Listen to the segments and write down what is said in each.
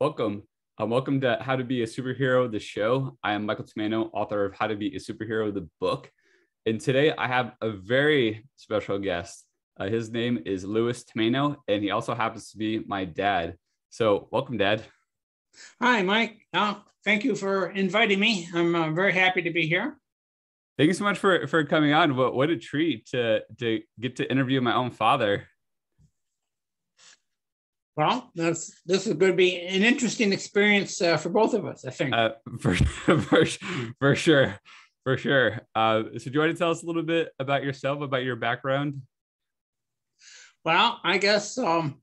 Welcome. Um, welcome to How to Be a Superhero, the show. I am Michael Tomaino, author of How to Be a Superhero, the book. And today I have a very special guest. Uh, his name is Louis Tomaino, and he also happens to be my dad. So, welcome, Dad. Hi, Mike. Uh, thank you for inviting me. I'm uh, very happy to be here. Thank you so much for for coming on. What what a treat to to get to interview my own father. Well, that's this is going to be an interesting experience uh, for both of us, I think. Uh, for, for for sure, for sure. Uh, so, do you want to tell us a little bit about yourself, about your background? Well, I guess um,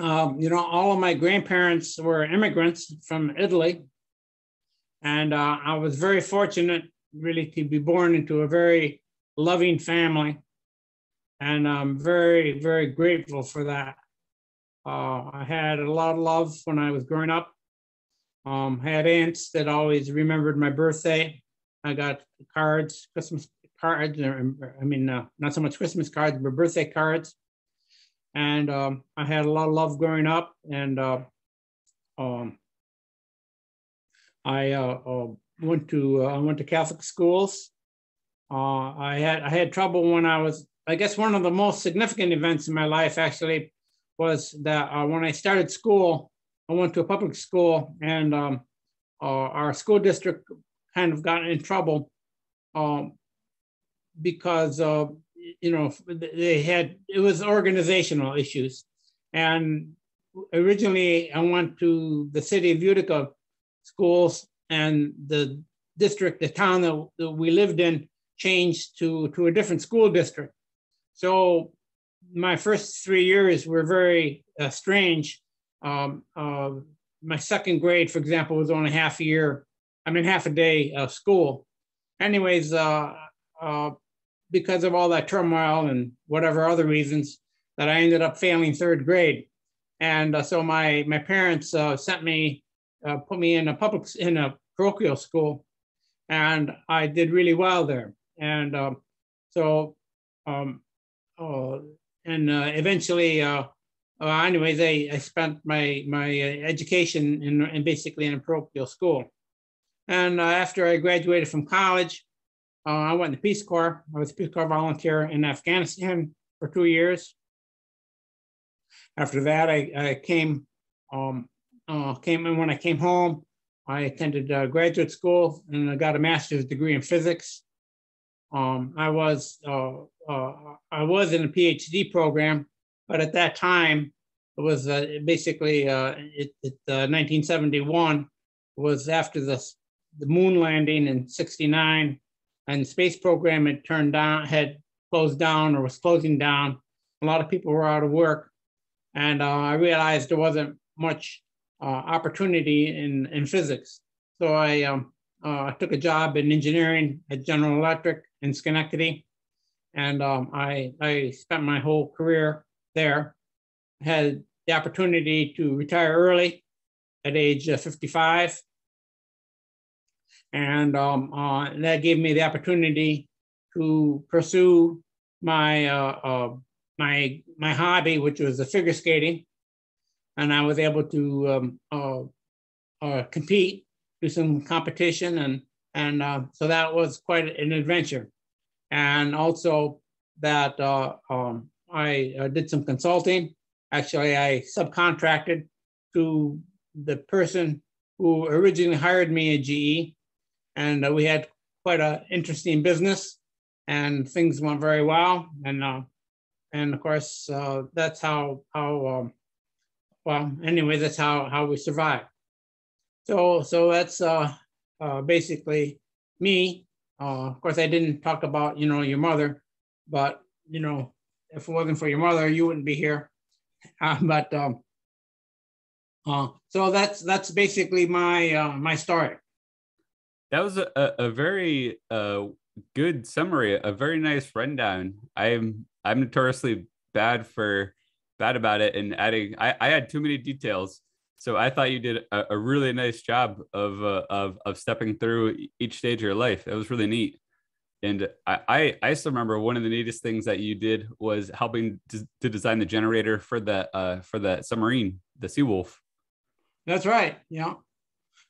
um, you know all of my grandparents were immigrants from Italy, and uh, I was very fortunate, really, to be born into a very loving family, and I'm very, very grateful for that. Uh, I had a lot of love when I was growing up. Um, had aunts that always remembered my birthday. I got cards, Christmas cards. I mean, uh, not so much Christmas cards, but birthday cards. And um, I had a lot of love growing up. And uh, um, I uh, uh, went to uh, I went to Catholic schools. I had I had trouble when I was. I guess one of the most significant events in my life actually was that uh, when I started school, I went to a public school and um, uh, our school district kind of got in trouble um, because, you know, they had, it was organizational issues. And originally I went to the city of Utica schools and the district, the town that, that we lived in changed to, to a different school district. So my first three years were very uh, strange. Um, uh, my second grade, for example, was only half a year, I mean, half a day of school. Anyways, uh, uh because of all that turmoil and whatever other reasons, that I ended up failing third grade. And uh, so my, my parents uh, sent me, put me in a public, in a parochial school, and I did really well there. And um, so um, and uh, eventually, uh, uh, anyways, I, I spent my my uh, education in, in basically in a parochial school. And uh, after I graduated from college, uh, I went to Peace Corps. I was a Peace Corps volunteer in Afghanistan for two years. After that, I, I came um, came in when I came home. I attended graduate school and I got a master's degree in physics. Um, I was uh, uh, I was in a PhD program, but at that time it was uh, basically uh, it, it 1971 uh, was after the the moon landing in '69, and the space program had turned down had closed down or was closing down. A lot of people were out of work, and uh, I realized there wasn't much opportunity in in physics. So I um, took a job in engineering at General Electric in Schenectady. And um, I, I spent my whole career there. Had the opportunity to retire early at age uh, 55. And um, uh, that gave me the opportunity to pursue my, uh, uh, my, my hobby, which was the figure skating. And I was able to um, uh, uh, compete, do some competition, and and uh, so that was quite an adventure. And also that uh, um, I uh, did some consulting. Actually, I subcontracted to the person who originally hired me at GE, and uh, we had quite an interesting business, and things went very well. And uh, and of course, uh, that's how how um, well anyway, that's how how we survived. So so that's uh, uh, basically me. Uh, of course, I didn't talk about you know your mother, but you know if it wasn't for your mother, you wouldn't be here. Uh, but um, uh, so that's that's basically my uh, my story. That was a, a very uh, good summary, a very nice rundown. I'm I'm notoriously bad for bad about it and adding. I, I had too many details so I thought you did a, a really nice job of, uh, of of stepping through each stage of your life. It was really neat. And I, I, still remember one of the neatest things that you did was helping to, to design the generator for the uh, for the submarine, the Seawolf. That's right. Yeah.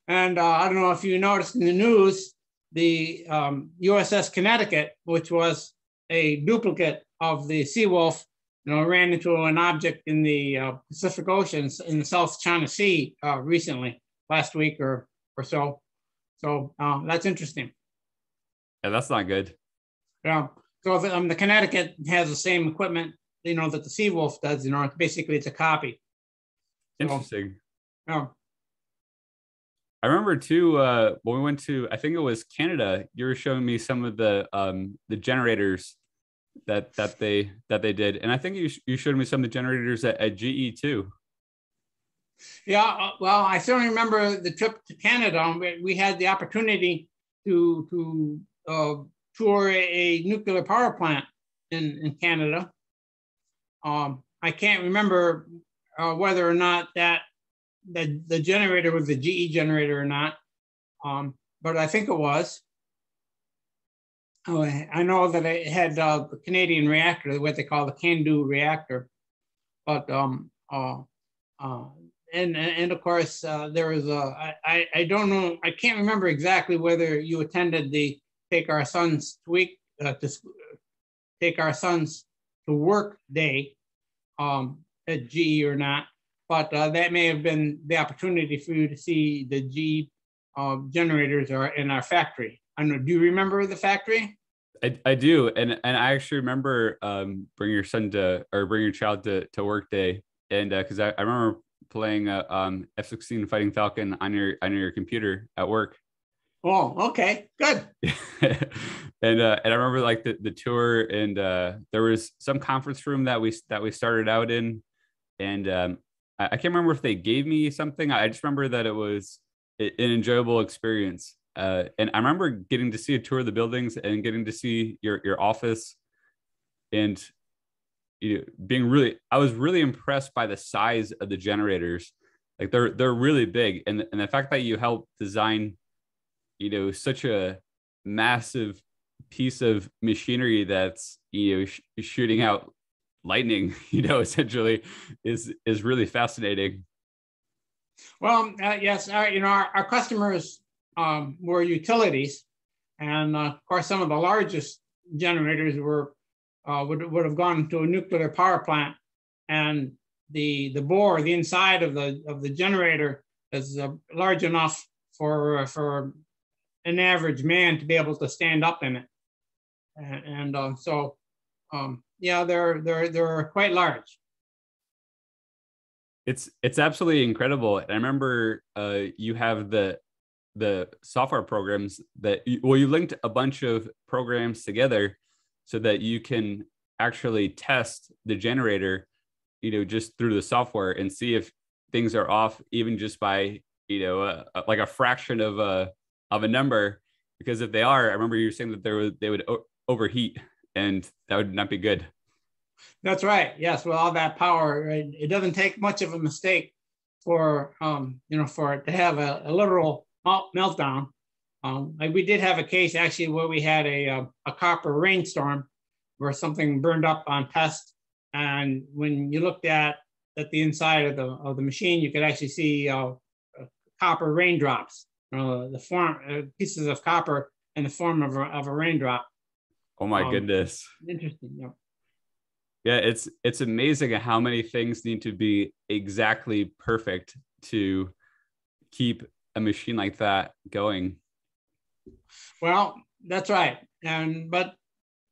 And uh, I don't know if you noticed in the news, the um, USS Connecticut, which was a duplicate of the Seawolf, you know, ran into an object in the uh, Pacific Ocean in the South China Sea uh, recently, last week or or so. So uh, that's interesting. Yeah, that's not good. Yeah. So the, um, the Connecticut has the same equipment, you know, that the Seawolf does. You know, basically it's a copy. Interesting. So, yeah. I remember too uh, when we went to I think it was Canada. You were showing me some of the um, the generators that that they that they did, and I think you you showed me some of the generators at, at GE too. Yeah, uh, well, I certainly remember the trip to Canada. We, we had the opportunity to to uh, tour a, a, nuclear power plant in in Canada. Um, I can't remember uh, whether or not that the, the generator was a GE generator or not, um, but I think it was. Oh, I know that it had uh, the Canadian reactor, what they call the CANDU reactor, but um, uh, uh, and and of course uh, there was a I, I don't know I can't remember exactly whether you attended the take our sons to week uh, to take our sons to work day um, at GE or not, but uh, that may have been the opportunity for you to see the G uh, generators are in our factory. I know. Do you remember the factory? I, I do, and and I actually remember um, bring your son to or bring your child to to work day, and because uh, I, I remember playing a um, F-16 Fighting Falcon on your on your computer at work. Oh, okay, good. and uh, and I remember like the, the tour, and uh, there was some conference room that we that we started out in, and um, I, I can't remember if they gave me something. I just remember that it was an enjoyable experience. Uh, and I remember getting to see a tour of the buildings and getting to see your your office, and you know, being really. I was really impressed by the size of the generators. Like they're they're really big, and and the fact that you helped design, you know, such a massive piece of machinery that's you know sh- shooting out lightning you know essentially is is really fascinating well uh, yes uh, you know our, our customers um, were utilities and uh, of course some of the largest generators were uh, would, would have gone to a nuclear power plant and the the bore the inside of the of the generator is uh, large enough for uh, for an average man to be able to stand up in it and, and so um, yeah, they're they're they're quite large. It's it's absolutely incredible. And I remember uh, you have the the software programs that you, well you linked a bunch of programs together so that you can actually test the generator you know just through the software and see if things are off even just by you know uh, like a fraction of a of a number because if they are i remember you were saying that they would they would o- overheat and that would not be good. That's right. Yes, with all that power, it doesn't take much of a mistake for um, you know for it to have a, a literal meltdown. Um, like we did have a case actually where we had a, a, a copper rainstorm where something burned up on test, and when you looked at at the inside of the of the machine, you could actually see uh, copper raindrops, uh, the form uh, pieces of copper in the form of a, of a raindrop. Oh my um, goodness. Interesting. Yeah. Yeah, it's it's amazing how many things need to be exactly perfect to keep a machine like that going. Well, that's right. And but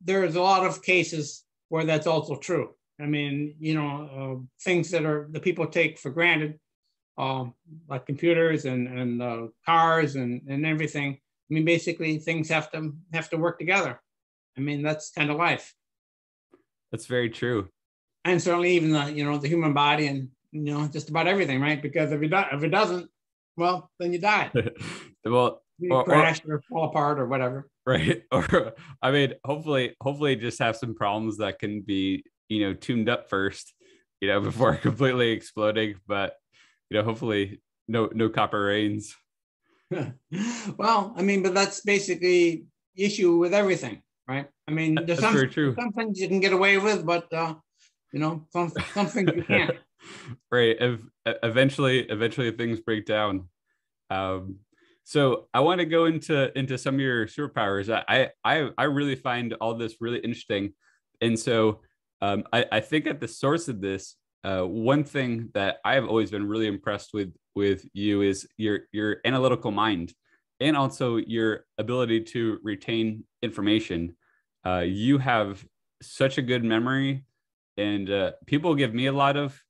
there's a lot of cases where that's also true. I mean, you know, uh, things that are the people take for granted, um, like computers and and uh, cars and and everything. I mean, basically, things have to have to work together. I mean, that's kind of life. That's very true. And certainly even the, you know, the human body and, you know, just about everything, right? Because if it, do, if it doesn't, well, then you die. well, you or, crash or, or fall apart or whatever. Right. Or, I mean, hopefully, hopefully just have some problems that can be, you know, tuned up first, you know, before completely exploding. But, you know, hopefully no, no copper rains. well, I mean, but that's basically issue with everything right? I mean, there's some, some, things you can get away with, but uh, you know, some some things you can't. Right. Eventually, eventually things break down. Um, so I want to go into into some of your superpowers. I I I really find all this really interesting, and so um, I I think at the source of this, uh, one thing that I have always been really impressed with with you is your your analytical mind, and also your ability to retain information. Uh, you have such a good memory, and uh, people give me a lot of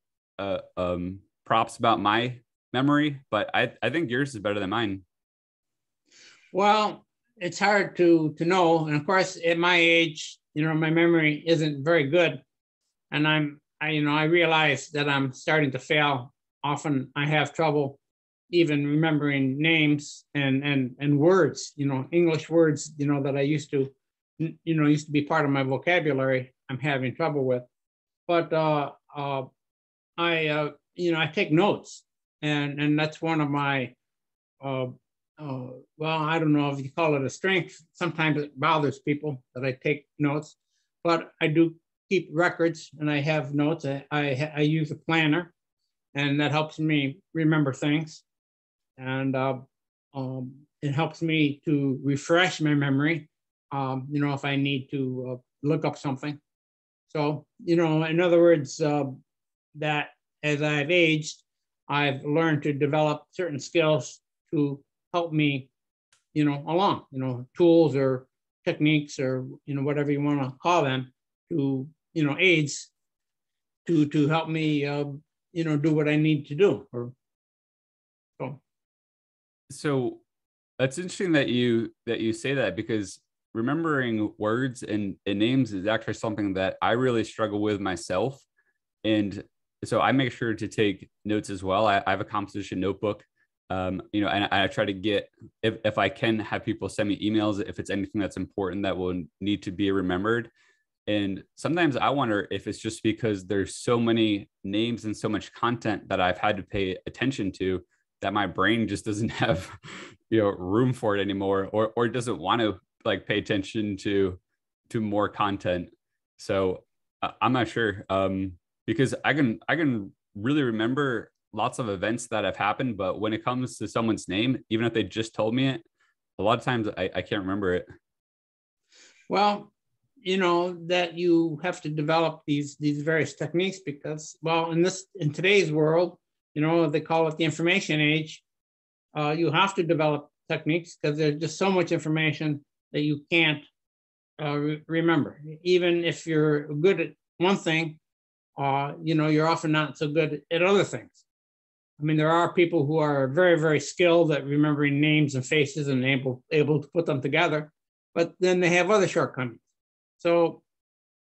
uh, um, props about my memory, but I, I think yours is better than mine. Well, it's hard to to know, and of course, at my age, you know, my memory isn't very good, and I'm, I, you know, I realize that I'm starting to fail. Often, I have trouble even remembering names and and and words, you know, English words, you know, that I used to, you know, used to be part of my vocabulary. I'm having trouble with, but uh, uh, I, uh, you know, I take notes. And and that's one of my uh, uh, well i don't know if you call it a strength. Sometimes it bothers people that i take notes but i do keep records and i have notes. I, I, I use a planner and that helps me remember things. And uh, um, it helps me to refresh my memory um, you know if i need to uh, look up something. So you know in other words uh, that as i've aged I've learned to develop certain skills to help me, you know, along, you know, tools or techniques or, you know, whatever you want to call them to, you know, aids to, to help me, uh, you know, do what I need to do. Or, so. So that's interesting that you, that you say that because remembering words and, and names is actually something that I really struggle with myself. And so I make sure to take notes as well. I, I have a composition notebook, um, you know, and I, I, try to get if, if I can have people send me emails if it's anything that's important that will need to be remembered. And sometimes I wonder if it's just because there's so many names and so much content that I've had to pay attention to that my brain just doesn't have, you know, room for it anymore, or or doesn't want to like pay attention to to more content. So uh, I'm not sure. Um, because I can I can really remember lots of events that have happened, but when it comes to someone's name, even if they just told me it, a lot of times I, I can't remember it. Well, you know that you have to develop these these various techniques because well in this in today's world you know they call it the information age uh, you have to develop techniques because there's just so much information that you can't uh, re- remember even if you're good at one thing uh, you know, you're often not so good at other things. I mean, there are people who are very, very skilled at remembering names and faces and able able to put them together, but then they have other shortcomings. So,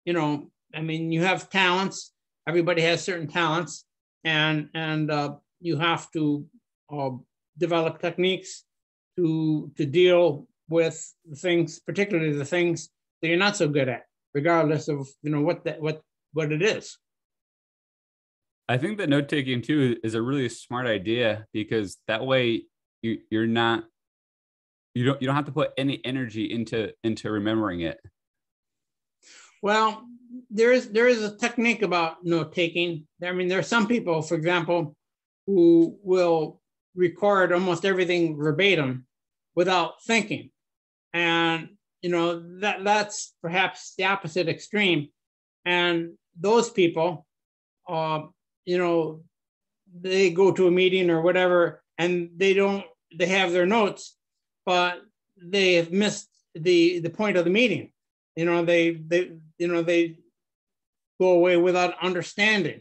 you know, I mean, you have talents. Everybody has certain talents, and and uh, you have to uh, develop techniques to to deal with things, particularly the things that you're not so good at, regardless of you know what that what what it is. I think that note taking too is a really smart idea because that way you you're not you don't you don't have to put any energy into into remembering it. Well, there is there is a technique about note taking. I mean, there are some people, for example, who will record almost everything verbatim without thinking, and you know that that's perhaps the opposite extreme. And those people, uh, you know, they go to a meeting or whatever and they don't, they have their notes, but they have missed the, the point of the meeting. You know, they, they, you know, they go away without understanding.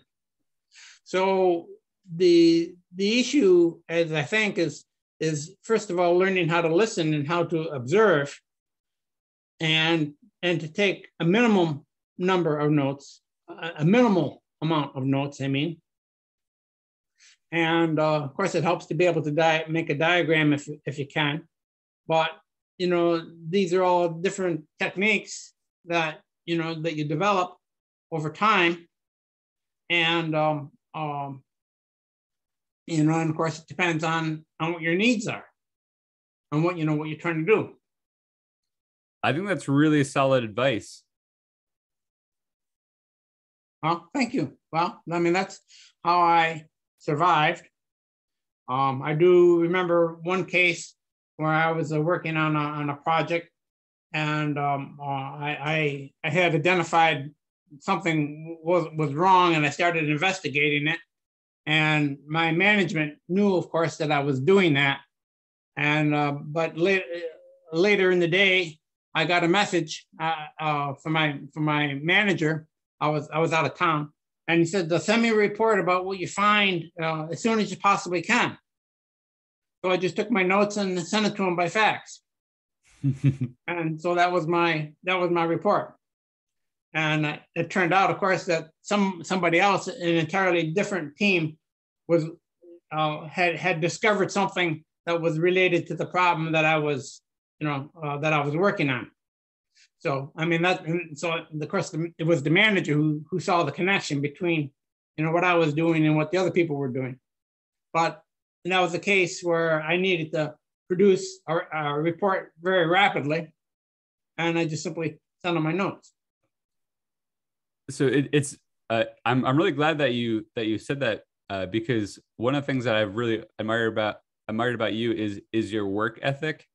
So the, the issue, as I think, is, is first of all, learning how to listen and how to observe and, and to take a minimum number of notes, a minimal amount of notes, I mean. And uh, of course, it helps to be able to di- make a diagram if, if you can. But, you know, these are all different techniques that, you know, that you develop over time. And, um, um, you know, and of course, it depends on, on what your needs are and what, you know, what you're trying to do. I think that's really solid advice. Oh, thank you. Well, I mean, that's how I survived. Um, I do remember one case where I was uh, working on a, on a project and um, uh, I, I, I had identified something was was wrong, and I started investigating it. And my management knew, of course, that I was doing that. And uh, but later later in the day, I got a message uh, uh, from my from my manager. I was I was out of town, and he said, "Send me a report about what you find uh, as soon as you possibly can." So I just took my notes and sent it to him by fax. and so that was my that was my report. And it turned out, of course, that some somebody else, an entirely different team, was uh, had had discovered something that was related to the problem that I was, you know, uh, that I was working on. So I mean that. So of course, it was the manager who who saw the connection between, you know, what I was doing and what the other people were doing. But that was a case where I needed to produce a, a report very rapidly, and I just simply sent them my notes. So it, it's uh, I'm I'm really glad that you that you said that uh, because one of the things that I've really admired about admired about you is is your work ethic,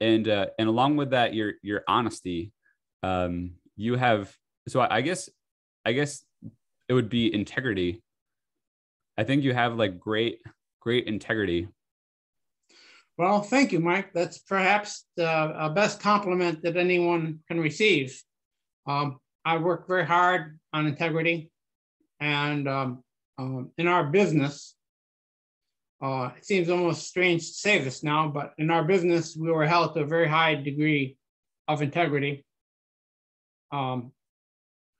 and uh, and along with that your your honesty. Um, you have so I, I guess I guess it would be integrity. I think you have like great great integrity well, thank you, Mike. That's perhaps the best compliment that anyone can receive. Um, I work very hard on integrity, and um, um, in our business, uh, it seems almost strange to say this now, but in our business, we were held to a very high degree of integrity. Um,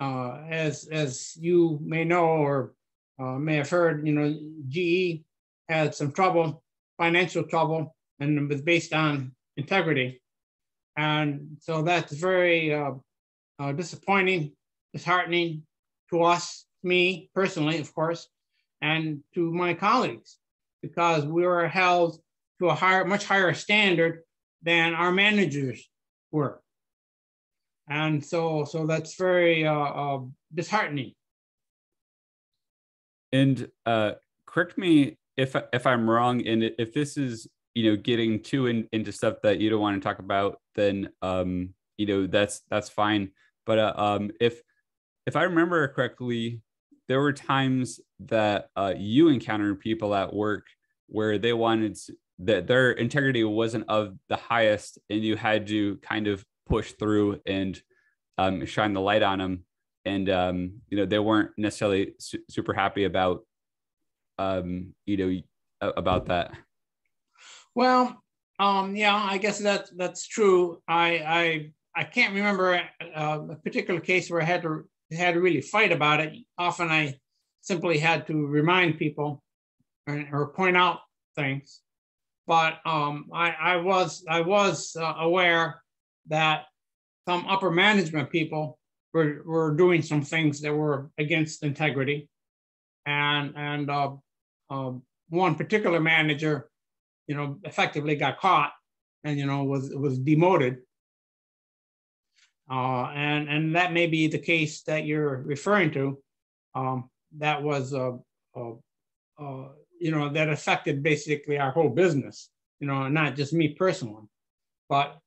uh, as as you may know or uh, may have heard, you know, GE had some trouble, financial trouble, and it was based on integrity. And so that's very uh, uh, disappointing, disheartening to us, me personally, of course, and to my colleagues, because we were held to a higher, much higher standard than our managers were. And so, so that's very uh, uh disheartening. And uh, correct me if if I'm wrong, and if this is you know getting too in, into stuff that you don't want to talk about then um you know that's that's fine but uh, um if if i remember correctly there were times that uh, you encountered people at work where they wanted to, that their integrity wasn't of the highest and you had to kind of push through and um, shine the light on them and um, you know they weren't necessarily su- super happy about um, you know about that well, um, yeah, I guess that that's true. I I I can't remember uh, a particular case where I had to had to really fight about it. Often I simply had to remind people or, or point out things. But um, I, I was I was uh, aware that some upper management people were, were doing some things that were against integrity, and and uh, uh, one particular manager you know, effectively got caught and, you know, was, was demoted. Uh, and, and that may be the case that you're referring to. Um, that was, uh, uh, uh, you know, that affected basically our whole business, you know, not just me personally. But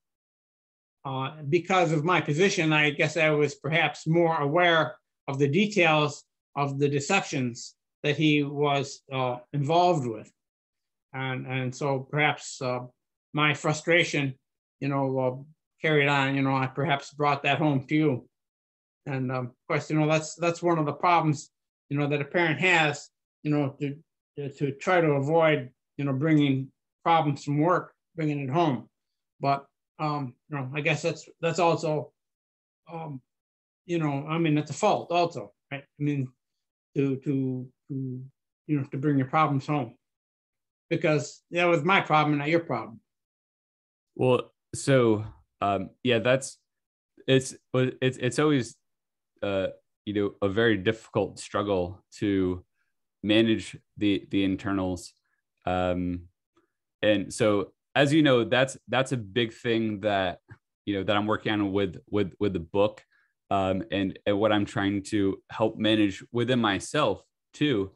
uh, because of my position, I guess I was perhaps more aware of the details of the deceptions that he was uh, involved with and and so perhaps uh, my frustration, you know, uh, carried on. You know, I perhaps brought that home to you, and um, of course, you know, that's that's one of the problems, you know, that a parent has, you know, to to try to avoid, you know, bringing problems from work, bringing it home. But um, you know, I guess that's that's also, um, you know, I mean, it's a fault also, right? I mean, to to to you know to bring your problems home because that was my problem, not your problem. Well, so um, yeah, that's it's it's it's always uh, you know a very difficult struggle to manage the the internals, um, and so as you know, that's that's a big thing that you know that I'm working on with with with the book, um, and and what I'm trying to help manage within myself too.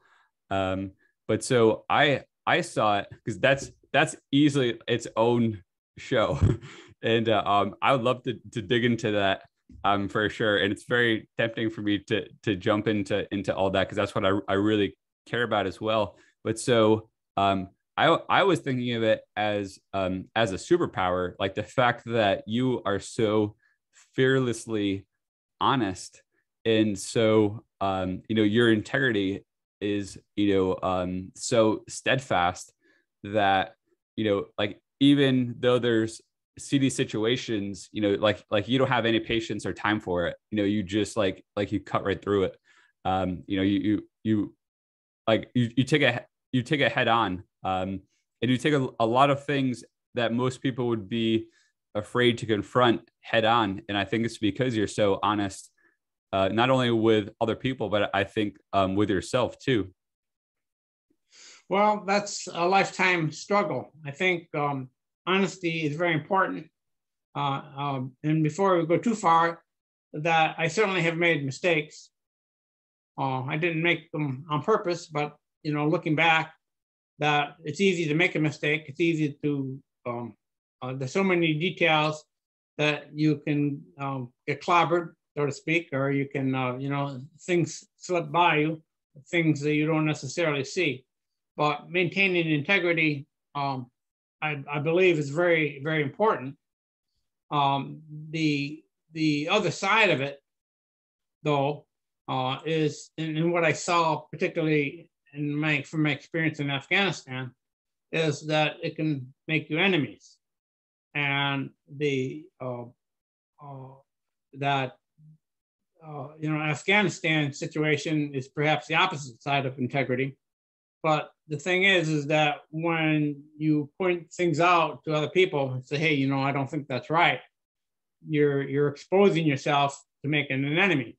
Um, but so I I saw it because that's that's easily its own show, and uh, um, I would love to to dig into that um for sure. And it's very tempting for me to to jump into into all that because that's what I I really care about as well. But so um I I was thinking of it as um as a superpower, like the fact that you are so fearlessly honest and so um you know your integrity is you know um so steadfast that you know like even though there's CD situations, you know, like like you don't have any patience or time for it. You know, you just like like you cut right through it. Um, you know, you you you like you you take a you take it head on. Um, and you take a, a lot of things that most people would be afraid to confront head on. And I think it's because you're so honest, uh, not only with other people, but I think um, with yourself too. Well, that's a lifetime struggle. I think um, honesty is very important. Uh, um, and before we go too far, that I certainly have made mistakes. Uh, I didn't make them on purpose, but you know, looking back, that it's easy to make a mistake. It's easy to um, uh, there's so many details that you can um, get clobbered, so to speak, or you can uh, you know things slip by you, things that you don't necessarily see. But maintaining integrity, um, I, I, believe, is very very important. Um, the the other side of it, though, uh, is in, what I saw, particularly in my from my experience in Afghanistan, is that it can make you enemies, and the uh, uh, that uh, you know Afghanistan situation is perhaps the opposite side of integrity. But the thing is, is that when you point things out to other people and say, "Hey, you know, I don't think that's right," you're you're exposing yourself to making an enemy.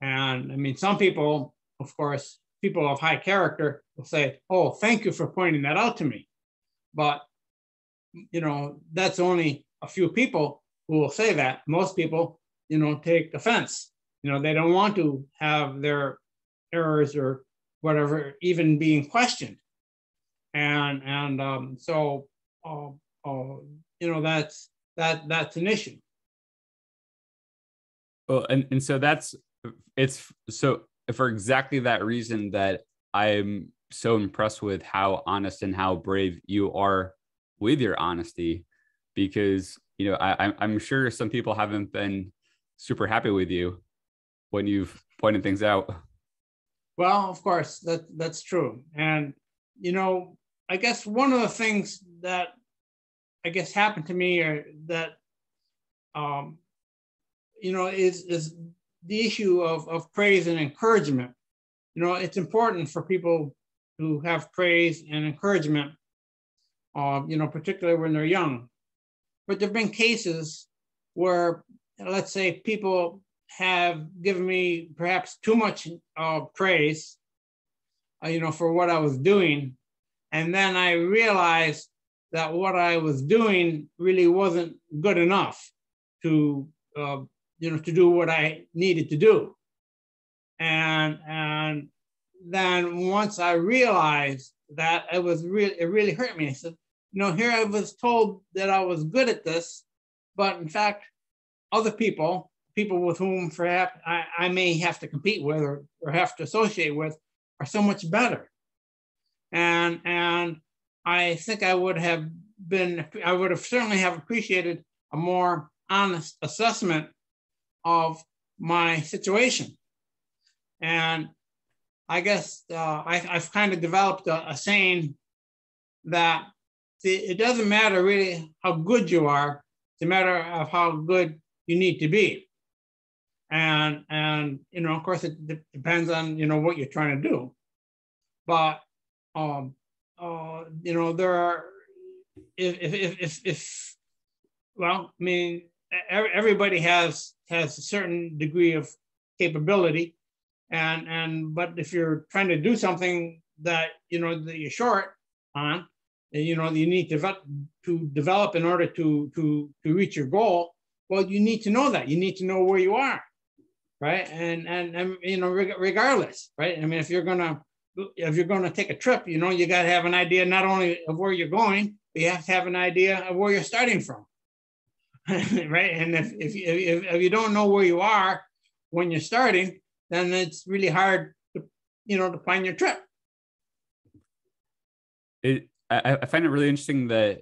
And I mean, some people, of course, people of high character will say, "Oh, thank you for pointing that out to me," but you know that's only a few people who will say that. Most people, you know, take offense. You know, they don't want to have their errors or whatever even being questioned, and and um, so uh, uh, you know that's that that's an issue. Well, and and so that's it's so for exactly that reason that I'm so impressed with how honest and how brave you are with your honesty, because you know I, I'm sure some people haven't been super happy with you when you've pointed things out. Well, of course that that's true, and you know I guess one of the things that I guess happened to me or that um, you know is is the issue of, of praise and encouragement. You know, it's important for people who have praise and encouragement, uh, you know, particularly when they're young. But there have been cases where, let's say, people have given me perhaps too much uh, praise, uh, you know, for what I was doing. And then I realized that what I was doing really wasn't good enough to uh, you know, to do what I needed to do. And and then once I realized that it was really it really hurt me. I said, you know, here I was told that I was good at this, but in fact, other people, people with whom perhaps I, I may have to compete with or, or have to associate with, are so much better. And and I think I would have been, I would have certainly have appreciated a more honest assessment of my situation. And I guess uh, I, have kind of developed a, a saying that see, it doesn't matter really how good you are, it's a matter of how good you need to be. And, and you know, of course, it d- depends on, you know, what you're trying to do. But, um, uh, you know, there are, if, if, if, if, well, I mean, everybody has has a certain degree of capability. And and but if you're trying to do something that you know that you're short on and you know you need to develop, to develop in order to to to reach your goal well you need to know that. You need to know where you are right? And and, and you know regardless right? I mean if you're gonna if you're going to take a trip, you know, you got to have an idea not only of where you're going, but you have to have an idea of where you're starting from. right. And if, if, if, if you don't know where you are when you're starting, then it's really hard to, you know, to plan your trip. It, I, I find it really interesting that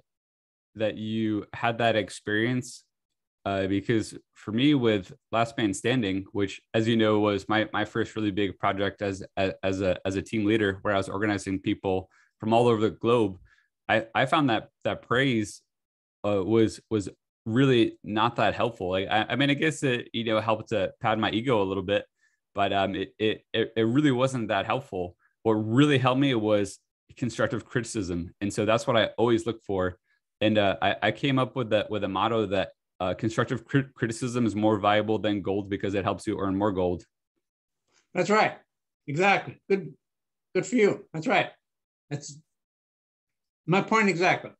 that you had that experience uh, because for me with last man standing which as you know was my my first really big project as as a as a team leader where i was organizing people from all over the globe i i found that that praise uh, was was really not that helpful like I, I mean i guess it you know helped to pad my ego a little bit but um it it it really wasn't that helpful what really helped me was constructive criticism and so that's what i always look for and uh, I, I came up with that with a motto that uh, constructive crit- criticism is more valuable than gold because it helps you earn more gold. That's right. Exactly. Good. Good for you. That's right. That's my point exactly.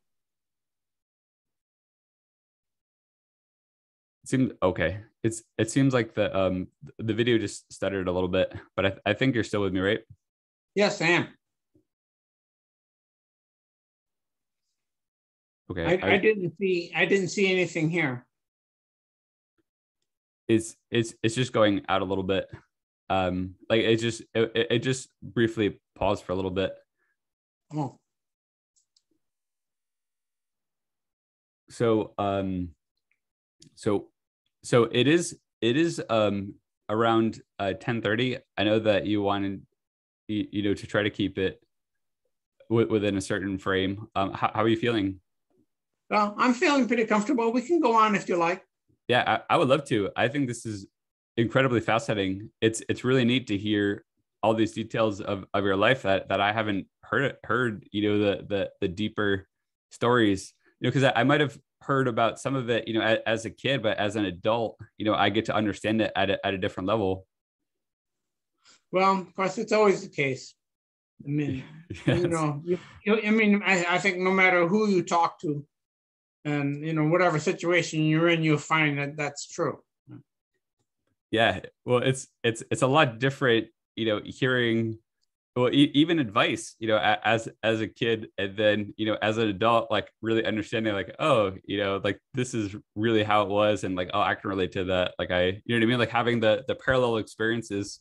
It seems okay. It's it seems like the um the video just stuttered a little bit, but I, I think you're still with me, right? Yes, I am. Okay. I, I, I didn't see I didn't see anything here it's it's it's just going out a little bit um like it just it, it just briefly paused for a little bit oh so um so so it is it is um around uh 10 30 i know that you wanted you, you know to try to keep it w- within a certain frame um how, how are you feeling well i'm feeling pretty comfortable we can go on if you like yeah, I, I would love to. I think this is incredibly fascinating. It's it's really neat to hear all these details of, of your life that that I haven't heard heard. You know the the the deeper stories. You know because I, I might have heard about some of it. You know as, as, a kid, but as an adult, you know I get to understand it at a, at a different level. Well, of course, it's always the case. I mean, yes. you know, you, I mean, I, I think no matter who you talk to, and you know whatever situation you're in you'll find that that's true yeah well it's it's it's a lot different you know hearing well e- even advice you know as as a kid and then you know as an adult like really understanding like oh you know like this is really how it was and like oh i can relate to that. Like i you know what i mean? Like having the the parallel experiences.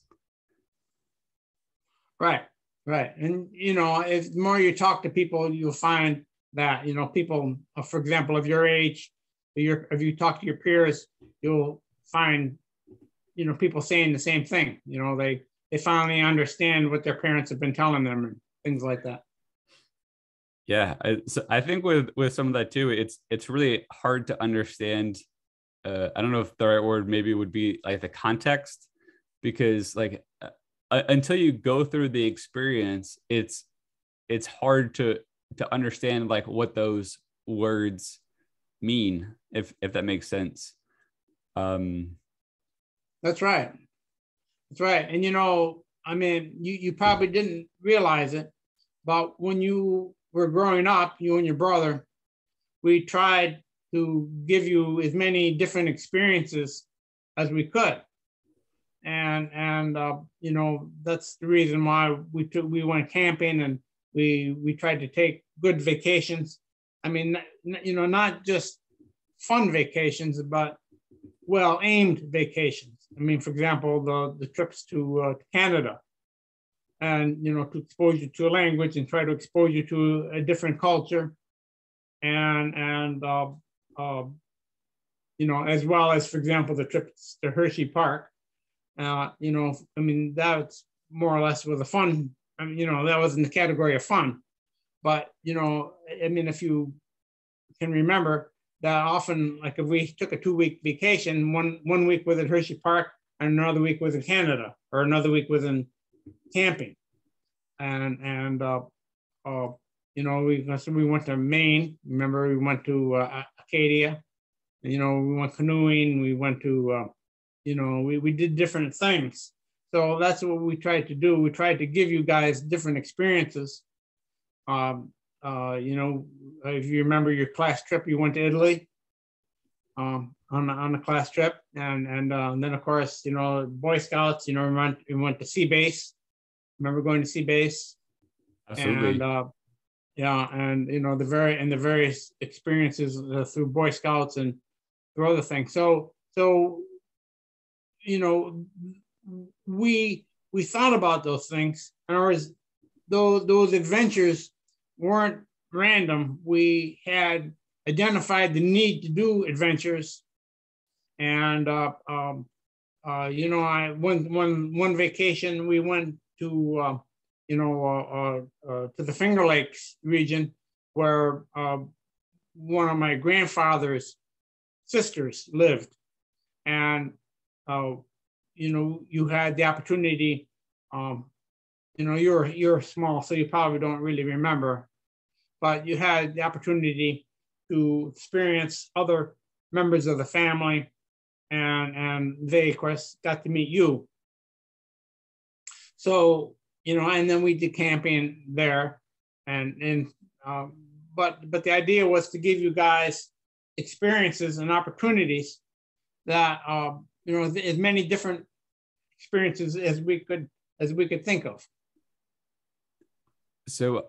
Right right. And you know if the more you talk to people you'll find that you know people uh, for example of your age your, if you talk to your peers you'll find you know people saying the same thing. You know they they finally understand what their parents have been telling them and things like that. Yeah I, so I think with with some of that too it's it's really hard to understand uh, i don't know if the right word maybe would be like the context because like uh, until you go through the experience it's it's hard to to understand like what those words mean if if that makes sense. Um that's right that's right and you know i mean you you probably didn't realize it but when you were growing up you and your brother we tried to give you as many different experiences as we could and and uh, you know that's the reason why we took we went camping and we we tried to take good vacations. I mean, you know, not just fun vacations, but well aimed vacations. I mean, for example, the the trips to uh, Canada, and you know, to expose you to a language and try to expose you to a different culture, and and uh, uh, you know, as well as, for example, the trips to Hershey Park. Uh, you know, I mean, that's more or less was a fun I mean, you know, that was in the category of fun. But, you know, I mean, if you can remember that often, like if we took a two week vacation, one, one week was at Hershey Park and another week was in Canada or another week was in camping. And, and, uh, uh, you know, we, so we went to Maine. Remember, we went to uh, Acadia. You know, we went canoeing. We went to, uh, you know, we, we did different things. So that's what we tried to do. We tried to give you guys different experiences. Um, uh, you know, if you remember your class trip, you went to Italy um, on the, on the class trip, and and, uh, and then of course, you know, Boy Scouts. You know, we went we went to sea base, remember going to Sea base. Absolutely. And uh, yeah, and you know the very and the various experiences uh, through Boy Scouts and through other things. So so you know we we thought about those things. and words, those those adventures weren't random. We had identified the need to do adventures, and uh, um, uh, you know, I one one one vacation we went to uh, you know, uh, uh, uh, to the Finger Lakes region where one of my grandfather's sisters lived. And, you know, you had the opportunity, um, you know, you're, you're small, so you probably don't really remember, but you had the opportunity to experience other members of the family and and they of course got to meet you so you know, and then we did camping there, and and um, but but the idea was to give you guys experiences and opportunities that uh, you know as many different experiences as we could as we could think of. So,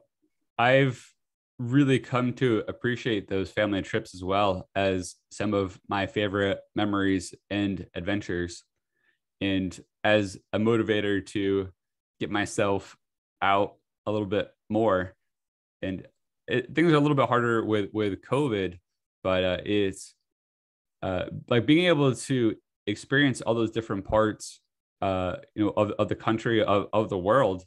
I've really come to appreciate those family trips as well as some of my favorite memories and adventures and as a motivator to get myself out a little bit more. And it, things are a little bit harder with with COVID, but uh, it's uh, like being able to experience all those different parts, uh, you know, of, of the country of, of the world,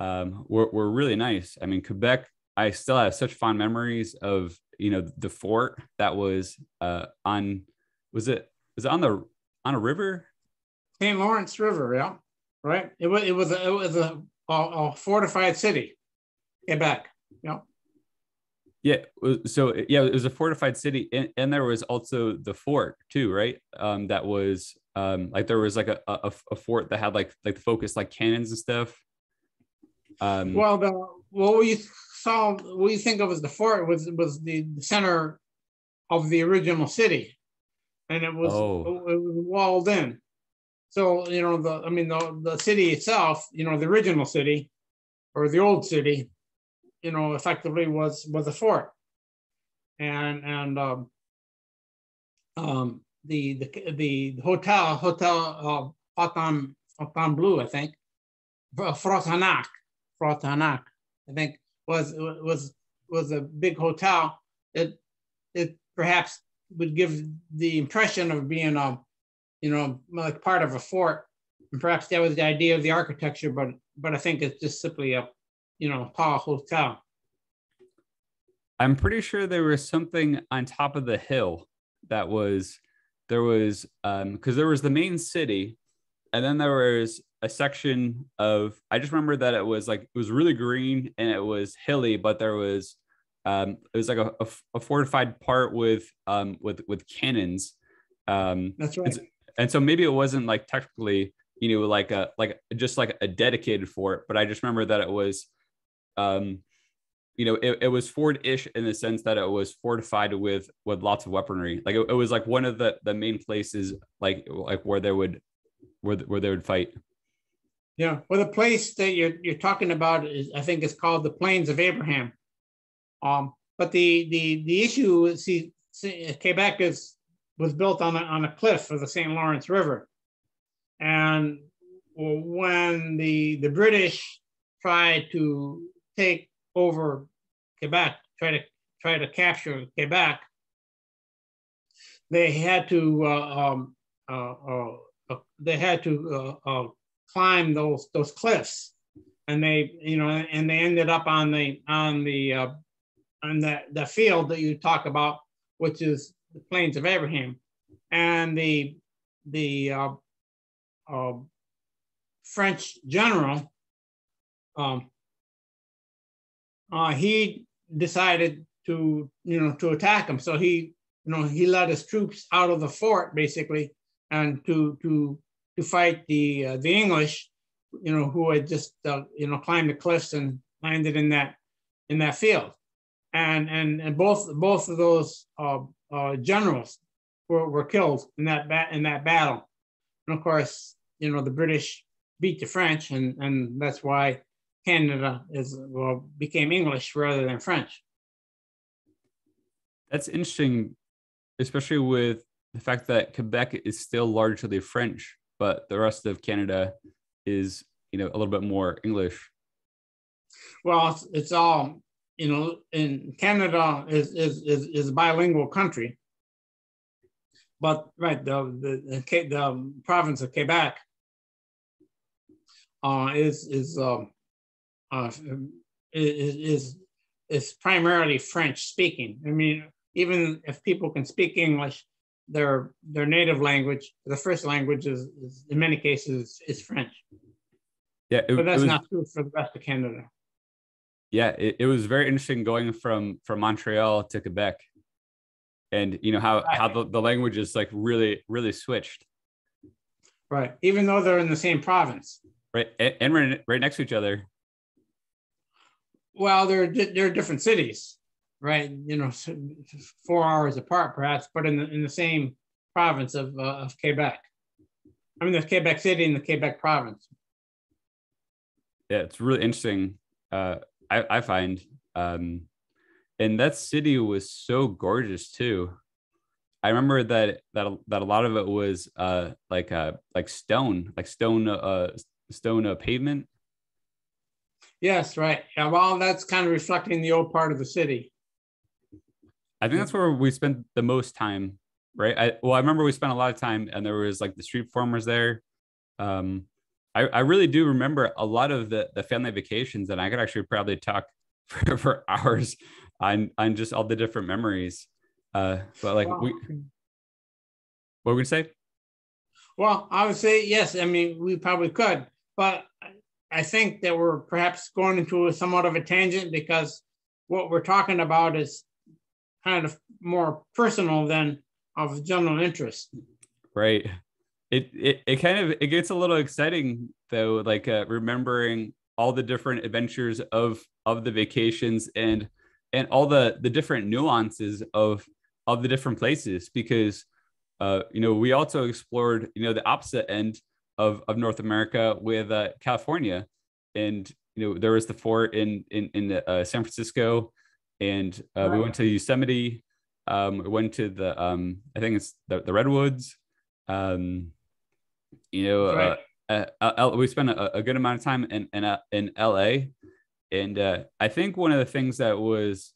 um, were, were really nice. I mean, Quebec, I still have such fond memories of you know the fort that was uh, on was it was it on the on a river St. Lawrence River, yeah right? It was it was a, it was a, a, a fortified city, Quebec. Yeah. Yeah. So yeah, it was a fortified city, and, and there was also the fort too, right? Um, that was um, like there was like a, a, a fort that had like like the focus like cannons and stuff. Um, well, the what we what you think of as the fort was was the center of the original city, and it was oh. it was walled in. So, you know, the I mean, the, the city itself, you know, the original city or the old city, you know, effectively was was a fort. And and um, um, the, the the hotel hotel uh, Autumn Blue, I think, Frontenac, Frontenac, I think was was was a big hotel. It it perhaps would give the impression of being a you know, like part of a fort. And perhaps that was the idea of the architecture, but but I think it's just simply a, you know, tall hotel. I'm pretty sure there was something on top of the hill that was there was um because there was the main city and then there was a section of I just remember that it was like it was really green and it was hilly, but there was um it was like a, a, a fortified part with um with with cannons. Um that's right. and so maybe it wasn't like technically you know like a like just like a dedicated fort but i just remember that it was um you know it, it was fort-ish in the sense that it was fortified with with lots of weaponry. Like it, it was like one of the the main places like like where they would where, where they would fight yeah well the place that you're you're talking about is i think is called the plains of abraham um but the the the issue see, see quebec is was built on a, on a cliff of the St. Lawrence River. And when the, the British tried to take over Quebec, try to try to capture Quebec, they had to uh, um, uh, uh, uh they had to uh, uh, climb those those cliffs, and they you know and they ended up on the on the uh, on the the field that you talk about, which is the plains of Abraham, and the the uh, uh, French general, um, uh, he decided to you know to attack him. So he you know he led his troops out of the fort basically, and to to to fight the uh, the English, you know, who had just uh, you know climbed the cliffs and landed in that in that field and and and both both of those uh, uh, generals were, were killed in that ba- in that battle. And of course, you know the British beat the French, and and that's why Canada is well became English rather than French. That's interesting, especially with the fact that Quebec is still largely French, but the rest of Canada is you know a little bit more English. Well, it's, it's all you know. In Canada is is is, is a bilingual country, but right the the the, the province of Quebec uh, is is um, uh, is, is is primarily French speaking. I mean, even if people can speak English, their their native language, the first language is, is in many cases is French. Yeah, it, but that's was, not true for the rest of Canada. Yeah, it, it was very interesting going from from Montreal to Quebec, and you know how how the, the language is like really really switched. Right, even though they're in the same province. Right, and, and right, right next to each other. Well, they're they're different cities, right? You know, four hours apart, perhaps, but in the in the same province of uh, of Quebec. I mean, there's Quebec City and the Quebec province. Yeah, it's really interesting. Uh, I I find, um, and that city was so gorgeous too. I remember that that that a lot of it was uh like uh like stone, like stone uh stone uh, pavement Yes, right. Yeah, well, that's kind of reflecting the old part of the city. I think that's where we spent the most time, right? I, well, I remember we spent a lot of time, and there was like the street performers there. Um, I, I really do remember a lot of the the family vacations, and I could actually probably talk for, for hours on on just all the different memories. Uh, but like wow. we, what were we say? Well, I would say yes. I mean, we probably could, but I think that we're perhaps going into a somewhat of a tangent because what we're talking about is kind of more personal than of general interest. Right. It, it, it kind of it gets a little exciting though like uh, remembering all the different adventures of of the vacations and and all the the different nuances of of the different places because uh you know we also explored you know the opposite end of, of North America with uh, California. And, you know, there was the fort in, in, in uh, San Francisco and uh, we went to Yosemite. Um, we went to the, um, I think it's the, the Redwoods. Um, you know, uh, right. Uh, we spent a, a, good amount of time in, in, uh, in LA. And I think one of the things that was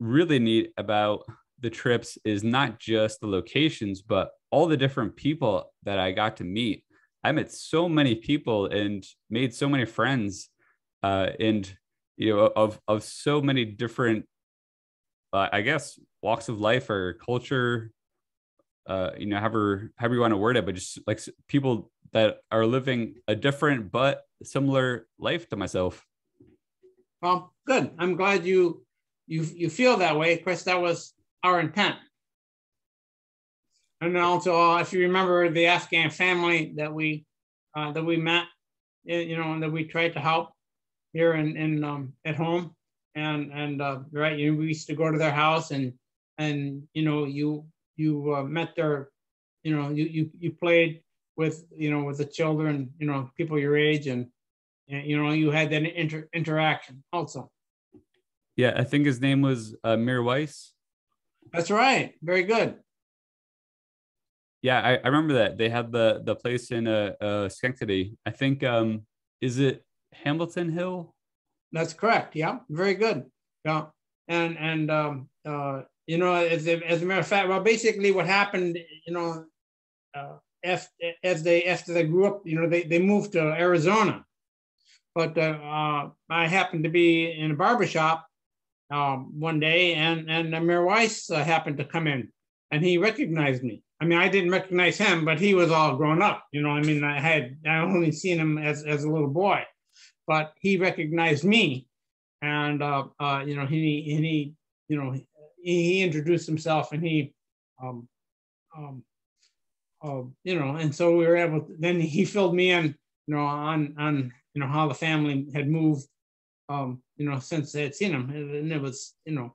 really neat about the trips is not just the locations, but all the different people that I got to meet. I met so many people and made so many friends, uh, and you know of of so many different, uh, I guess, walks of life or culture. Uh, you know, however however you want to word it, but just like people that are living a different but similar life to myself. Well, good. I'm glad you you you feel that way. Course, that was our intent. And also, uh, if you remember the Afghan family that we uh, that we met, eh, you know, and that we tried to help here in, in um, at home, and and uh, right, you know, we used to go to their house, and and you know, you you uh, met their, you know, you you you played with you know with the children, you know, people your age, and, and you know, you had that inter- interaction also. Yeah, I think his name was uh, Mir Weiss. That's right. Very good. Yeah, I, I remember that they had the the place in uh, uh Schenectady. I think um is it Hamilton Hill? That's correct. Yeah, very good. Yeah, and and um uh you know as as a matter of fact, well basically what happened, you know, uh, as as they after they grew up, you know, they they moved to Arizona, but uh, uh I happened to be in a barbershop um, one day, and and Mir Weiss uh, happened to come in, and he recognized me. I mean, I didn't recognize him, but he was all grown up. You know, I mean, I had I only seen him as as a little boy, but he recognized me, and uh, uh, you know, he he, you know, he, he introduced himself, and he, um, um, uh, you know, and so we were able. To, then he filled me in, you know, on on you know how the family had moved, um, you know, since they had seen him, and it was, you know,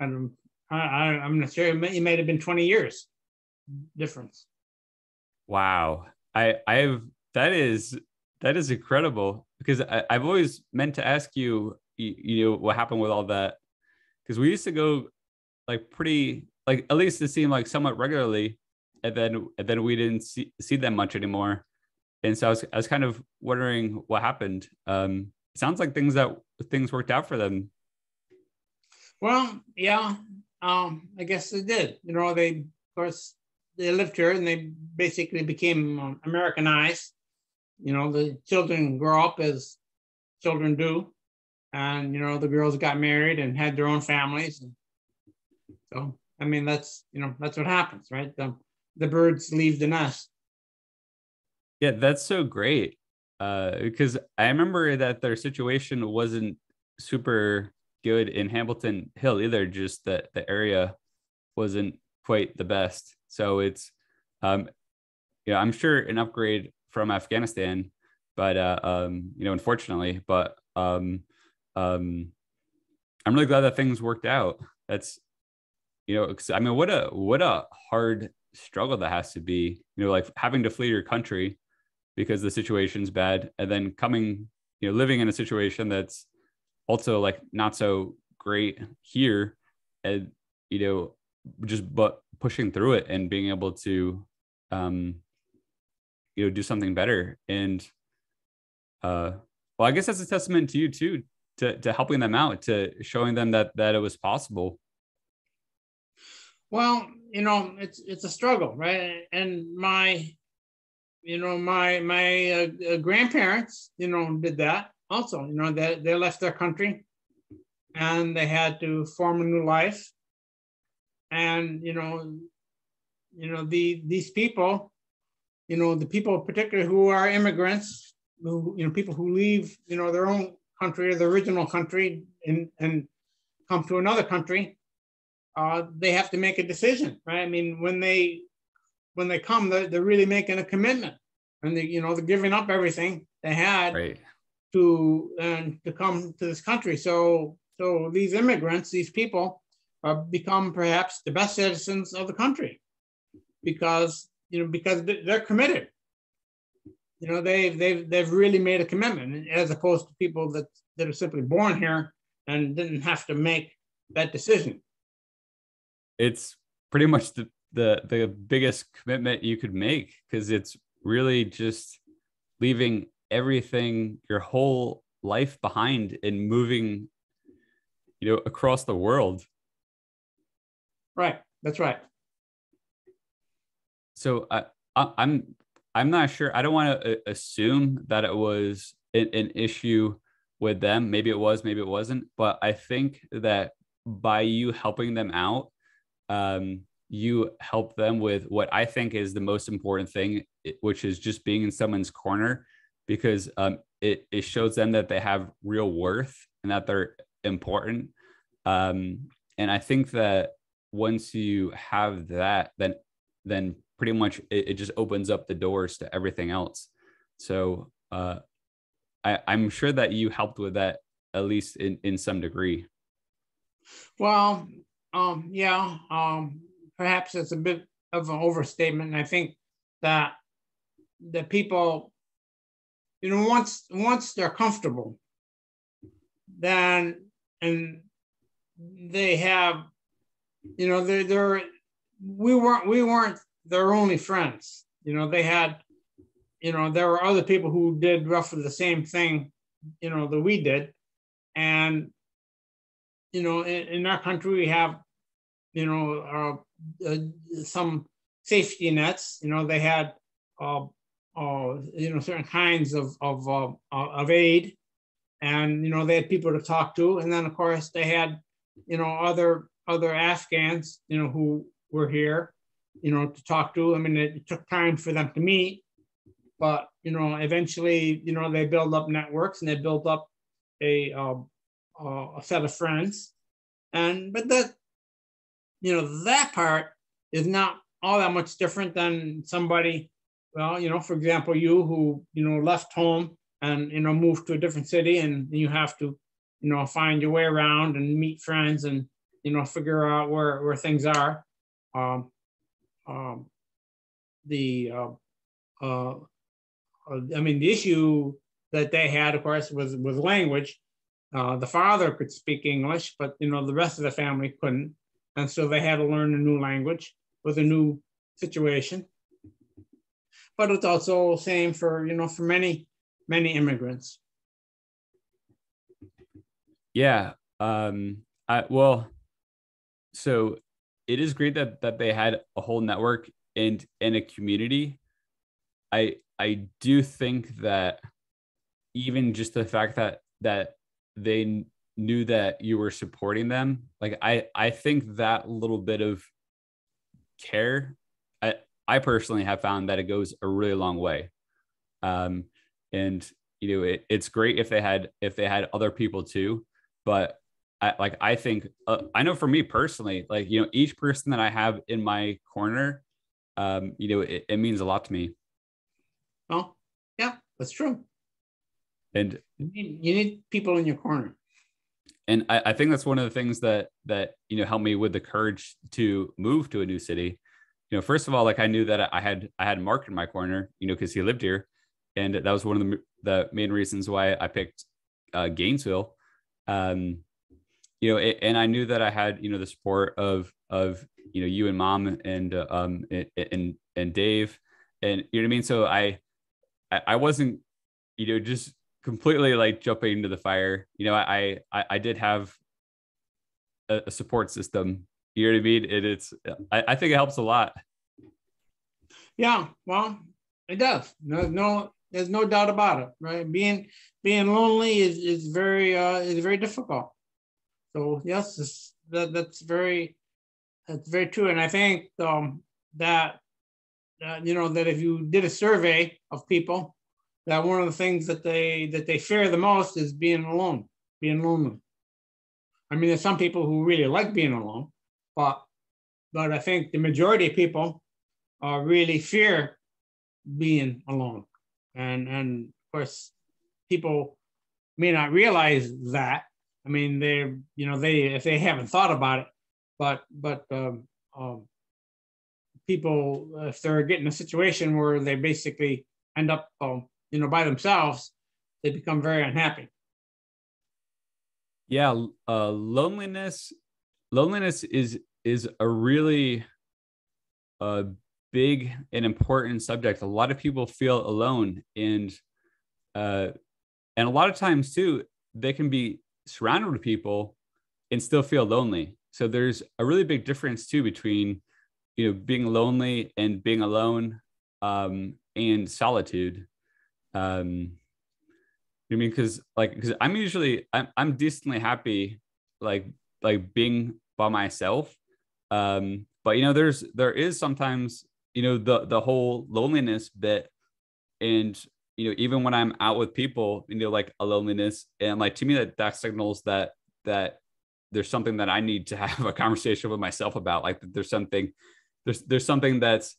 I don't. I, I, am not sure. It may, it may have been 20 years difference. Wow. I I've that is that is incredible because I, have always meant to ask you, you, you know, what happened with all that because we used to go like pretty like at least it seemed like somewhat regularly, and then and then we didn't see see them much anymore, and so I was I was kind of wondering what happened. Um, sounds like things that things worked out for them. Well, yeah, um, I guess they did. You know, they of course they lived here and they basically became Americanized. You know, the children grow up as children do, and you know the girls got married and had their own families. And so, I mean, that's you know that's what happens, right? The the birds leave the nest. Yeah, that's so great. Uh, because I remember that their situation wasn't super good in Hamilton Hill either. Just that the area wasn't quite the best. So it's, um, yeah, I'm sure an upgrade from Afghanistan, but uh, um, you know, unfortunately, but um, um, I'm really glad that things worked out. That's, you know, I mean, what a what a hard struggle that has to be. You know, like having to flee your country because the situation's bad, and then coming, you know, living in a situation that's also like not so great here, and you know, just but pushing through it and being able to um you know do something better. And uh well i guess that's a testament to you too to to helping them out to showing them that that it was possible. Well you know it's it's a struggle right? And my you know my my uh, uh grandparents you know did that also you know they, they left their country and they had to form a new life. And you know you know the these people you know the people particularly who are immigrants who you know people who leave you know their own country or the original country and and come to another country uh, they have to make a decision right? I mean when they when they come they're, they're really making a commitment. And they you know they're giving up everything they had right. to and to come to this country. So so these immigrants these people uh, become perhaps the best citizens of the country because you know because they're committed you know they've they've they've really made a commitment as opposed to people that that are simply born here and didn't have to make that decision it's pretty much the the, the biggest commitment you could make because it's really just leaving everything your whole life behind and moving you know across the world Right. That's right. So I, I I'm I'm not sure. I don't want to uh, assume that it was an, an issue with them. Maybe it was, maybe it wasn't. But I think that by you helping them out, um, you help them with what I think is the most important thing, which is just being in someone's corner because um, it, it shows them that they have real worth and that they're important. Um, and I think that once you have that, then then pretty much it, it just opens up the doors to everything else. So uh, I, I'm sure that you helped with that at least in, in some degree. Well, um, yeah, um, perhaps it's a bit of an overstatement. I think that the people, you know, once once they're comfortable, then and they have you know, they're, they're we weren't we weren't their only friends. You know, they had, you know, there were other people who did roughly the same thing, you know, that we did, and you know, in, in our country we have, you know, uh, uh, some safety nets. You know, they had, uh, uh, you know, certain kinds of of uh, of aid, and you know, they had people to talk to, and then of course they had, you know, other other Afghans, you know, who were here, you know, to talk to. I mean, it, took time for them to meet, but you know, eventually, you know, they build up networks and they build up a uh, a set of friends, and but that, you know, that part is not all that much different than somebody, well, you know, for example, you who you know left home and you know moved to a different city and you have to you know find your way around and meet friends and you know, figure out where, where things are. Um, um, the uh, uh, I mean, the issue that they had, of course, was was language. Uh, the father could speak English, but you know the rest of the family couldn't, and so they had to learn a new language with a new situation. But it's also the same for you know for many many immigrants. Yeah. Um. I well. So it is great that that they had a whole network and in a community. I I do think that even just the fact that that they knew that you were supporting them like i i think that little bit of care i i personally have found that it goes a really long way um and you know it, it's great if they had if they had other people too but I, like I think uh, I know for me personally, like you know, each person that I have in my corner, um, you know, it, it means a lot to me. Well, yeah, that's true. And you need, you need people in your corner. And I, I think that's one of the things that that you know helped me with the courage to move to a new city. You know, first of all, like I knew that I had I had Mark in my corner, you know, because he lived here, and that was one of the the main reasons why I picked uh, Gainesville. Um, you know, it, and I knew that I had you know the support of of you know you and mom and um and and Dave, and you know what I mean. So I I wasn't you know just completely like jumping into the fire. You know, I I, I did have a, a support system. You know what I mean? It, it's I, I think it helps a lot. Yeah, well, it does. No, no, there's no doubt about it, right? Being being lonely is is very uh is very difficult. So yes, that that's very that's very true, and I think um that uh, you know that if you did a survey of people that one of the things that they that they fear the most is being alone, being lonely. I mean, there's some people who really like being alone, but but I think the majority of people uh, really fear being alone, and and of course, people may not realize that. I mean, they you know they if they haven't thought about it, but but um, um, people if they're getting a situation where they basically end up um, you know, by themselves, they become very unhappy. Yeah, uh, loneliness. Loneliness is is a really uh, big and important subject. A lot of people feel alone, and uh, and a lot of times too, they can be surrounded with people and still feel lonely. So there's a really big difference too between you know being lonely and being alone um, and solitude um I mean because like because I'm usually I'm I'm decently happy like like being by myself. Um, but you know, there's there is sometimes, you know, the the whole loneliness bit. And you know, even when I'm out with people, you know, like a loneliness. And like to me that that signals that that there's something that I need to have a conversation with myself about. Like there's something there's there's something that's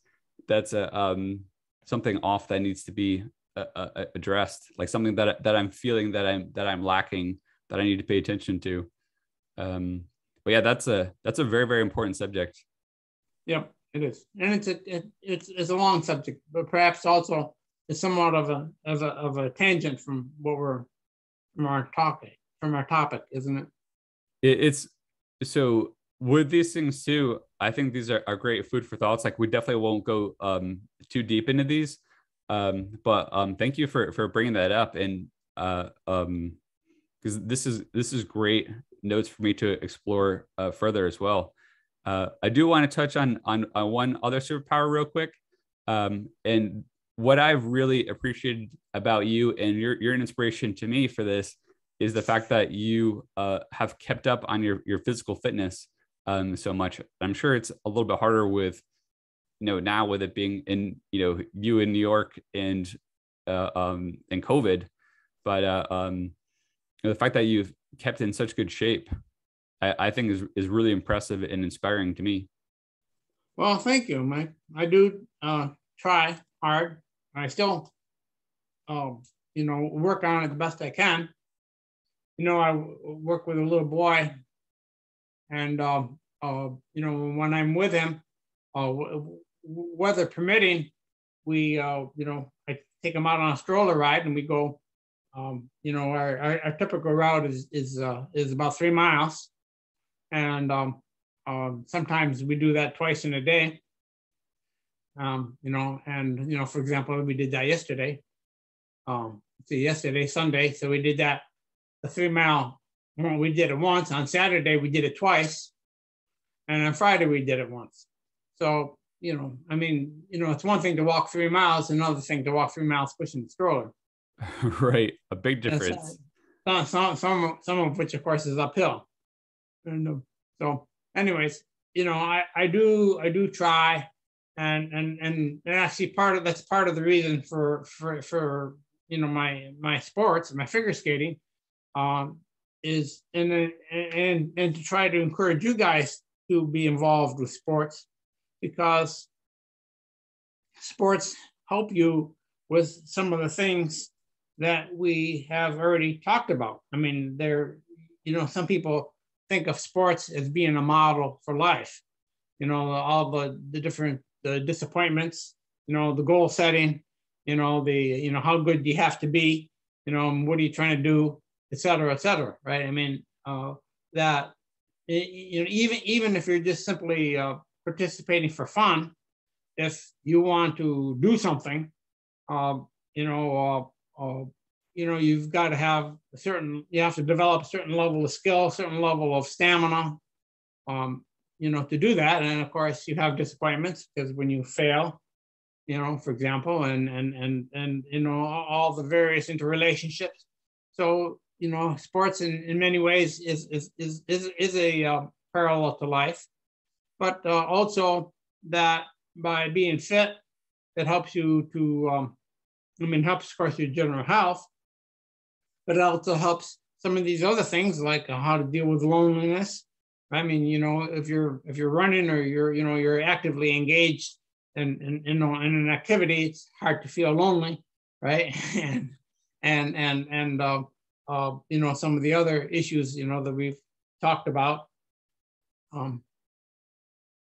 that's a um something off that needs to be uh, addressed like something that that i'm feeling that i'm that i'm lacking that i need to pay attention to um but yeah that's a that's a very very important subject yeah it is and it's a it, it's it's a long subject but perhaps also it's somewhat of a of a of a tangent from what we're from our topic from our topic isn't it, it it's so with these things too i think these are, are great food for thoughts. Like we definitely won't go um too deep into these. Um, but um, thank you for for bringing that up, and uh, um, because this is this is great notes for me to explore uh, further as well. Uh, I do want to touch on, on on one other superpower real quick, um, and what I've really appreciated about you, and you're you're an inspiration to me for this, is the fact that you uh, have kept up on your your physical fitness um, so much. I'm sure it's a little bit harder with you know now with it being in you know you in New York and uh, um and COVID, but uh, um you know, the fact that you've kept in such good shape, I, I think is is really impressive and inspiring to me. Well, thank you, Mike. I do uh, try hard. I still, um, you know, work on it the best I can. You know, I work with a little boy, and uh, uh, you know, when I'm with him, uh, weather permitting, we, uh, you know, I take him out on a stroller ride, and we go. Um, you know, our, our, our, typical route is is uh, is about three miles, and um, um, sometimes we do that twice in a day. Um, you know, and you know, for example, we did that yesterday. Um, see, yesterday, Sunday, so we did that the three mile. We did it once on Saturday. We did it twice, and on Friday we did it once. So you know, I mean, you know, it's one thing to walk three miles, another thing to walk three miles pushing the stroller. right, a big difference. Some, some, some, some of which, of course, is uphill. And uh, so, anyways, you know, I, I do, I do try, and and and actually part of that's part of the reason for for for you know my my sports, my figure skating, um, is and and and to try to encourage you guys to be involved with sports because sports help you with some of the things that we have already talked about. I mean, there, you know, some people think of sports as being a model for life. You know, all the, the different the disappointments, you know, the goal setting, you know, the, you know, how good do you have to be, you know, what are you trying to do, et cetera, et cetera, right? I mean, uh, that, you know, even, even if you're just simply uh, participating for fun. If you want to do something, uh, you know, uh, uh, you know, you've got to have a certain, you have to develop a certain level of skill, certain level of stamina, um, you know, to do that. And of course, you have disappointments because when you fail, you know, for example, and and and and you know, all the various interrelationships. So you know, sports in, in many ways is is is is, is a uh, parallel to life but uh, also that by being fit, it helps you to, um, I mean, helps, of course, your general health, but it also helps some of these other things like how to deal with loneliness. I mean, you know, if you're if you're running or you're you know you're actively engaged in in, in, in an activity, it's hard to feel lonely, right? and and and and uh, uh, you know some of the other issues you know that we've talked about. Um,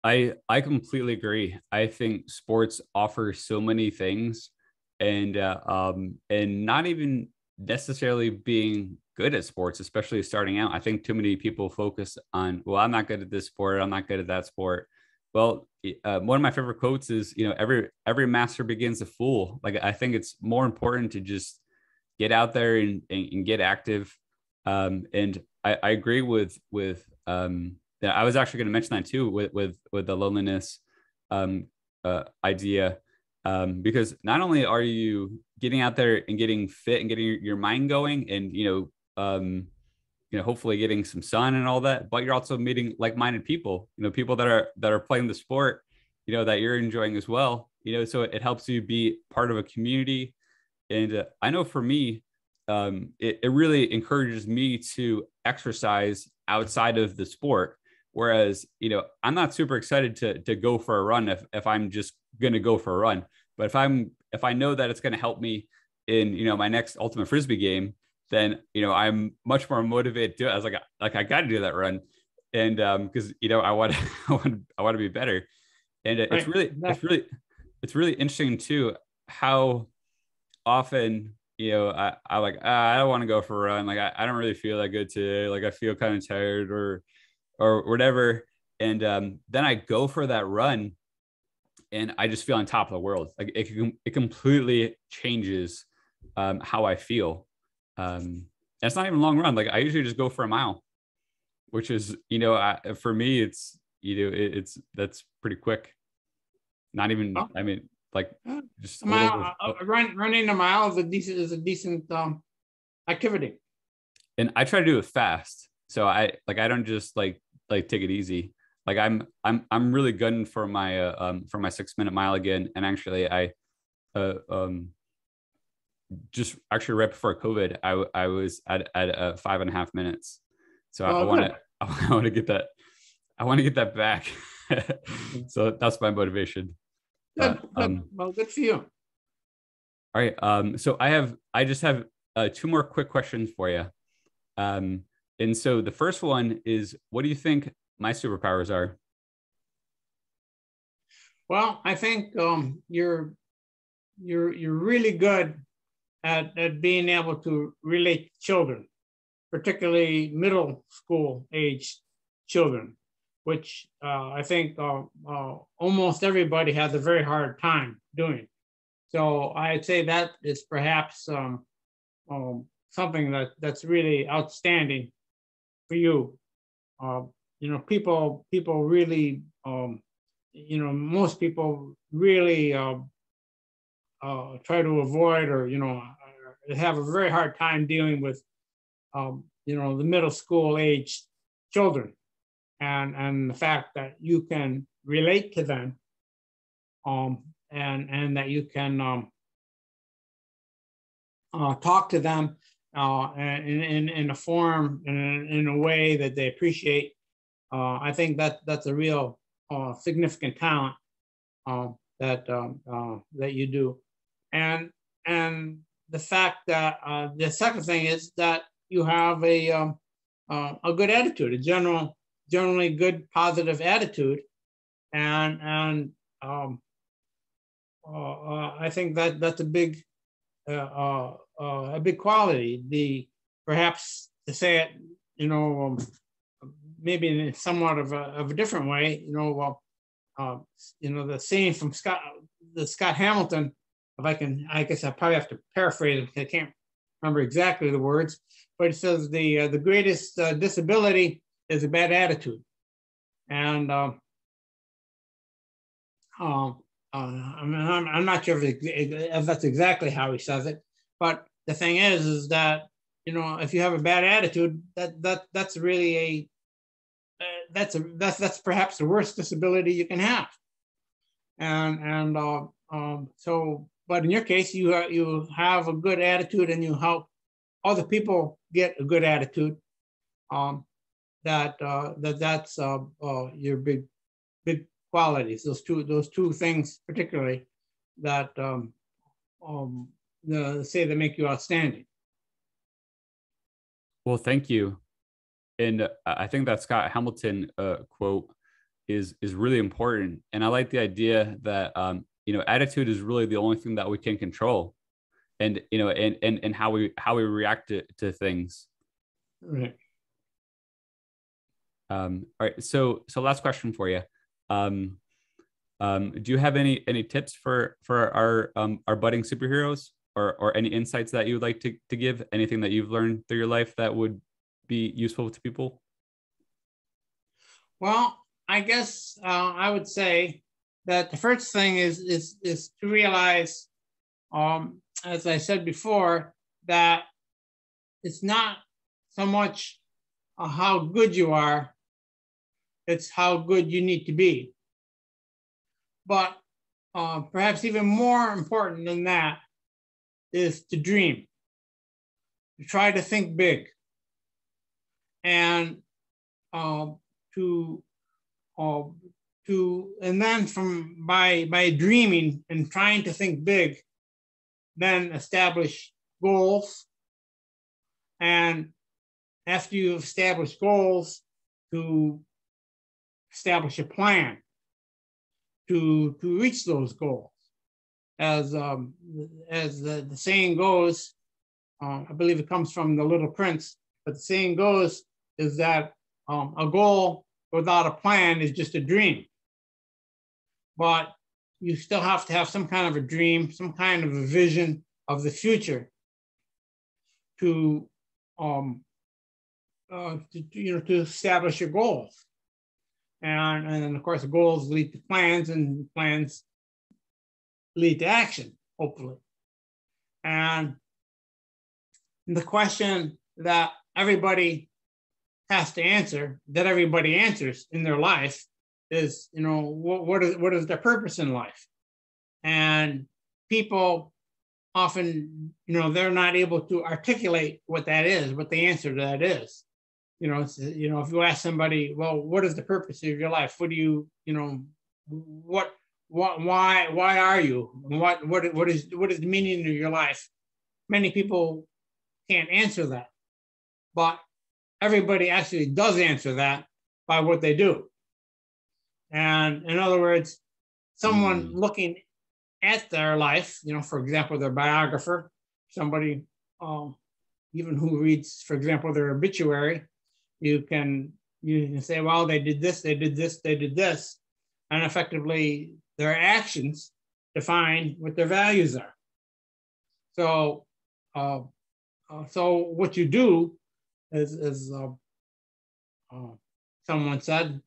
I I completely agree. I think sports offer so many things, and uh, um, and not even necessarily being good at sports, especially starting out. I think too many people focus on, well, I'm not good at this sport. I'm not good at that sport. Well, uh, one of my favorite quotes is, you know, every every master begins a fool. Like I think it's more important to just get out there and and, and get active. Um, and I, I agree with with um, yeah, I was actually going to mention that too with with with the loneliness um, uh, idea, um, because not only are you getting out there and getting fit and getting your, mind going, and you know, um, you know, hopefully getting some sun and all that, but you're also meeting like-minded people. You know, people that are that are playing the sport, you know, that you're enjoying as well. You know, so it helps you be part of a community. And uh, I know for me, um, it, it really encourages me to exercise outside of the sport Whereas, you know, I'm not super excited to to go for a run if if I'm just gonna go for a run. But if I'm if I know that it's gonna help me in you know my next ultimate frisbee game, then you know I'm much more motivated to do it. I was like, like I got to do that run, and um because you know I want I want I want to be better, and it, it's really it's really it's really interesting too how often you know I I like ah, I don't want to go for a run like I, I don't really feel that good today like I feel kind of tired or or whatever. And um, then I go for that run and I just feel on top of the world. Like it, it completely changes um, how I feel. Um, it's not even a long run. Like I usually just go for a mile, which is, you know, I, for me, it's, you know, it, it's, that's pretty quick. Not even, oh. I mean, like just a mile, uh, run, running a mile is a decent, is a decent um, activity. And I try to do it fast. So I like I don't just like like take it easy. Like I'm I'm I'm really gunning for my uh, um for my six minute mile again. And actually I uh um just actually right before COVID I I was at at uh, five and a half minutes. So oh, I want to I want to get that I want to get that back. so that's my motivation. Good, good. Um, well, good for you. All right. Um, so I have I just have uh, two more quick questions for you. Um, and so the first one is what do you think my superpowers are? Well, I think um, you're you're you're really good at, at being able to relate children, particularly middle school age children, which uh, I think uh, uh, almost everybody has a very hard time doing. So I'd say that is perhaps um, um, something that that's really outstanding for you. Uh, you know, people people really, um, you know, most people really uh, uh, try to avoid or you know have a very hard time dealing with um, you know the middle school age children, and and the fact that you can relate to them, um, and and that you can um, uh, talk to them uh, in, in, in a form in, in a way that they appreciate. Uh, I think that that's a real uh, significant talent uh, that um, uh, that you do, and and the fact that uh, the second thing is that you have a um, a good attitude, a general generally good positive attitude, and and um, I think that that's a big uh, a big quality. The perhaps to say it, you know, um, maybe in somewhat of a, of a different way, you know, uh, you know, the saying from Scott, the Scott Hamilton, if I can, I guess I probably have to paraphrase it. I can't remember exactly the words, but it says the uh, the greatest uh, disability is a bad attitude, and um, um, uh, I mean, I'm, I'm not sure if, if that's exactly how he says it, but the thing is, is that you know if you have a bad attitude, that that that's really a that's a that's that's perhaps the worst disability you can have. And and uh, um, so, but in your case, you uh, you have a good attitude and you help other people get a good attitude. Um, that uh, that that's uh, uh, your big big qualities. Those two those two things particularly that um, um, the say that make you outstanding. Well, thank you. And I think that Scott Hamilton uh, quote is is really important. And I like the idea that um, you know attitude is really the only thing that we can control, and you know, and and and how we how we react to, to things. Right. Um, all right. So so last question for you. Um, um, do you have any any tips for for our um, our budding superheroes? or or any insights that you would like to, to give anything that you've learned through your life that would be useful to people? Well i guess uh, i would say that the first thing is is is to realize um, as i said before that it's not so much uh, how good you are it's how good you need to be. But uh, perhaps even more important than that is to dream, to try to think big, and uh, to uh, to and then from by by dreaming and trying to think big, then establish goals, and after you've established goals, to establish a plan to to reach those goals. As um, as the, the saying goes, uh, I believe it comes from the Little Prince, but the saying goes is that um, a goal without a plan is just a dream. But you still have to have some kind of a dream, some kind of a vision of the future to, um, uh, to you know, to establish your goals. And, and of course goals lead to plans and plans lead to action, hopefully. And the question that everybody has to answer, that everybody answers in their life, is you know what, what is what is their purpose in life, and people often you know they're not able to articulate what that is, what the answer to that is. You know, you know, if you ask somebody, well, what is the purpose of your life? What do you, you know, what what, why, why are you? What, what, what is, what is the meaning of your life? Many people can't answer that, but everybody actually does answer that by what they do. And in other words, someone mm. looking at their life, you know, for example, their biographer, somebody um, even who reads, for example, their obituary, you can you can say, well, they did this, they did this, they did this, and effectively their actions define what their values are. So, uh, uh, so what you do is, is uh, uh someone said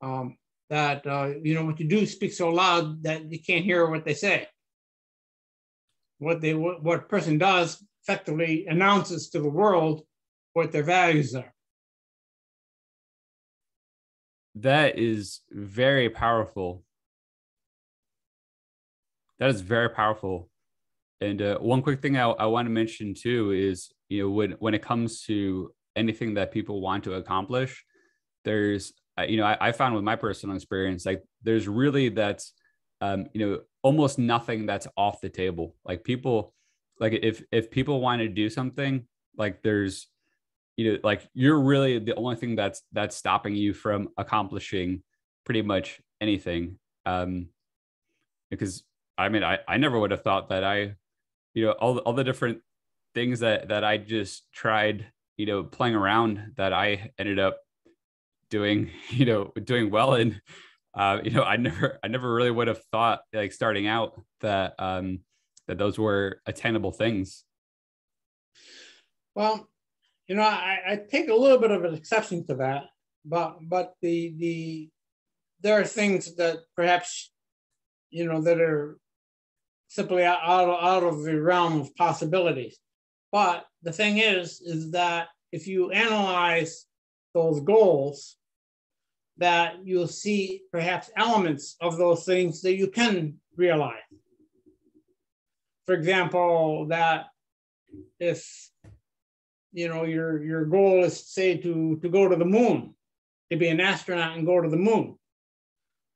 um, that uh, you know what you do speaks so loud that you can't hear what they say. What they what, what a person does effectively announces to the world what their values are. That is very powerful. That is very powerful. And uh, one quick thing I, I want to mention too is, you know, when when it comes to anything that people want to accomplish, there's, uh, you know, I, I found with my personal experience, like there's really that's, um, you know, almost nothing that's off the table. Like people, like if if people want to do something like there's you know like you're really the only thing that's that's stopping you from accomplishing pretty much anything um because i mean i i never would have thought that i you know all, all the different things that that i just tried you know playing around that i ended up doing you know doing well and uh you know i never i never really would have thought like starting out that um that those were attainable things? Well, you know, I, I take a little bit of an exception to that, but but the the there are things that perhaps you know that are simply out, out of the realm of possibilities. But the thing is, is that if you analyze those goals, that you'll see perhaps elements of those things that you can realize for example, that if you know your your goal is say to to go to the moon, to be an astronaut and go to the moon.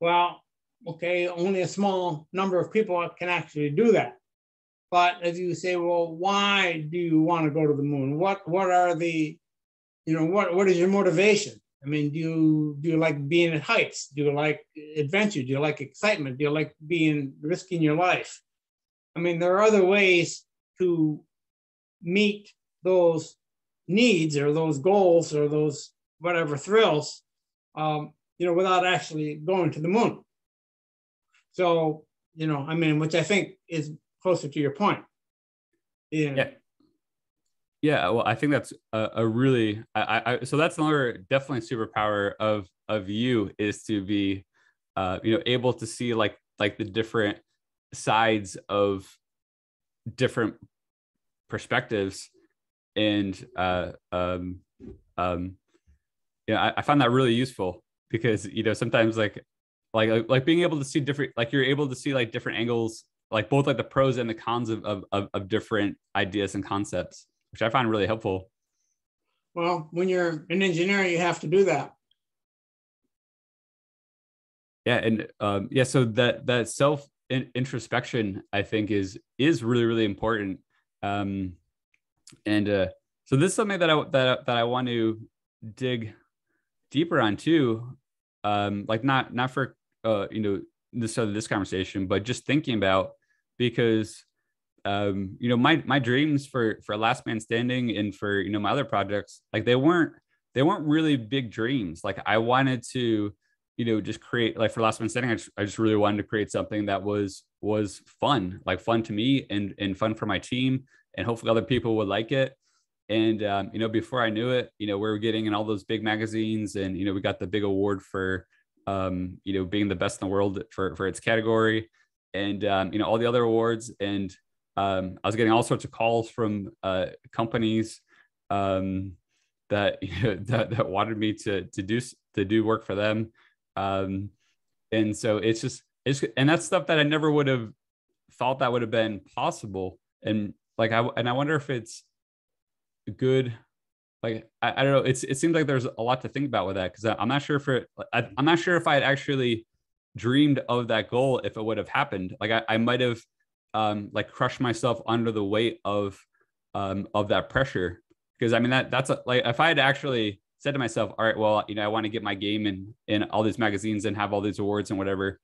Well, okay, only a small number of people can actually do that. But if you say, well, why do you want to go to the moon? What what are the, you know, what what is your motivation? I mean, do you do you like being at heights? Do you like adventure? Do you like excitement? Do you like being risking your life? I mean, there are other ways to meet those needs or those goals or those whatever thrills, um, you know, without actually going to the moon. So, you know, I mean, which I think is closer to your point. Yeah. yeah. Well, I think that's a, a really I, I so that's another definitely superpower of of you is to be uh you know able to see like like the different sides of different perspectives and uh um um yeah I, I found that really useful because you know sometimes like like like being able to see different like you're able to see like different angles like both like the pros and the cons of of, of different ideas and concepts which i find really helpful. Well when you're an engineer you have to do that. Yeah and um yeah so that that self introspection i think is is really really important. Um and uh so this is something that i that, that i want to dig deeper on too. Um like not not for uh you know this of this conversation but just thinking about because um you know my my dreams for for last man standing and for you know my other projects like they weren't they weren't really big dreams. Like i wanted to you know just create like for last man standing I just, I just really wanted to create something that was was fun like fun to me and and fun for my team and hopefully other people would like it. And um, you know before i knew it you know we were getting in all those big magazines and you know we got the big award for um, you know being the best in the world for for its category and um, you know all the other awards and um, i was getting all sorts of calls from uh, companies um, that you know that, that wanted me to to do to do work for them um, and so it's just it's and that's stuff that I never would have thought that would have been possible. And like I and I wonder if it's good. Like I, I don't know. It's it seems like there's a lot to think about with that because I'm not sure if it, I, I'm not sure if I had actually dreamed of that goal if it would have happened. Like I, I might have um, like crushed myself under the weight of um, of that pressure because I mean that that's a, like if I had actually said to myself, all right, well, you know, I want to get my game in in all these magazines and have all these awards and whatever.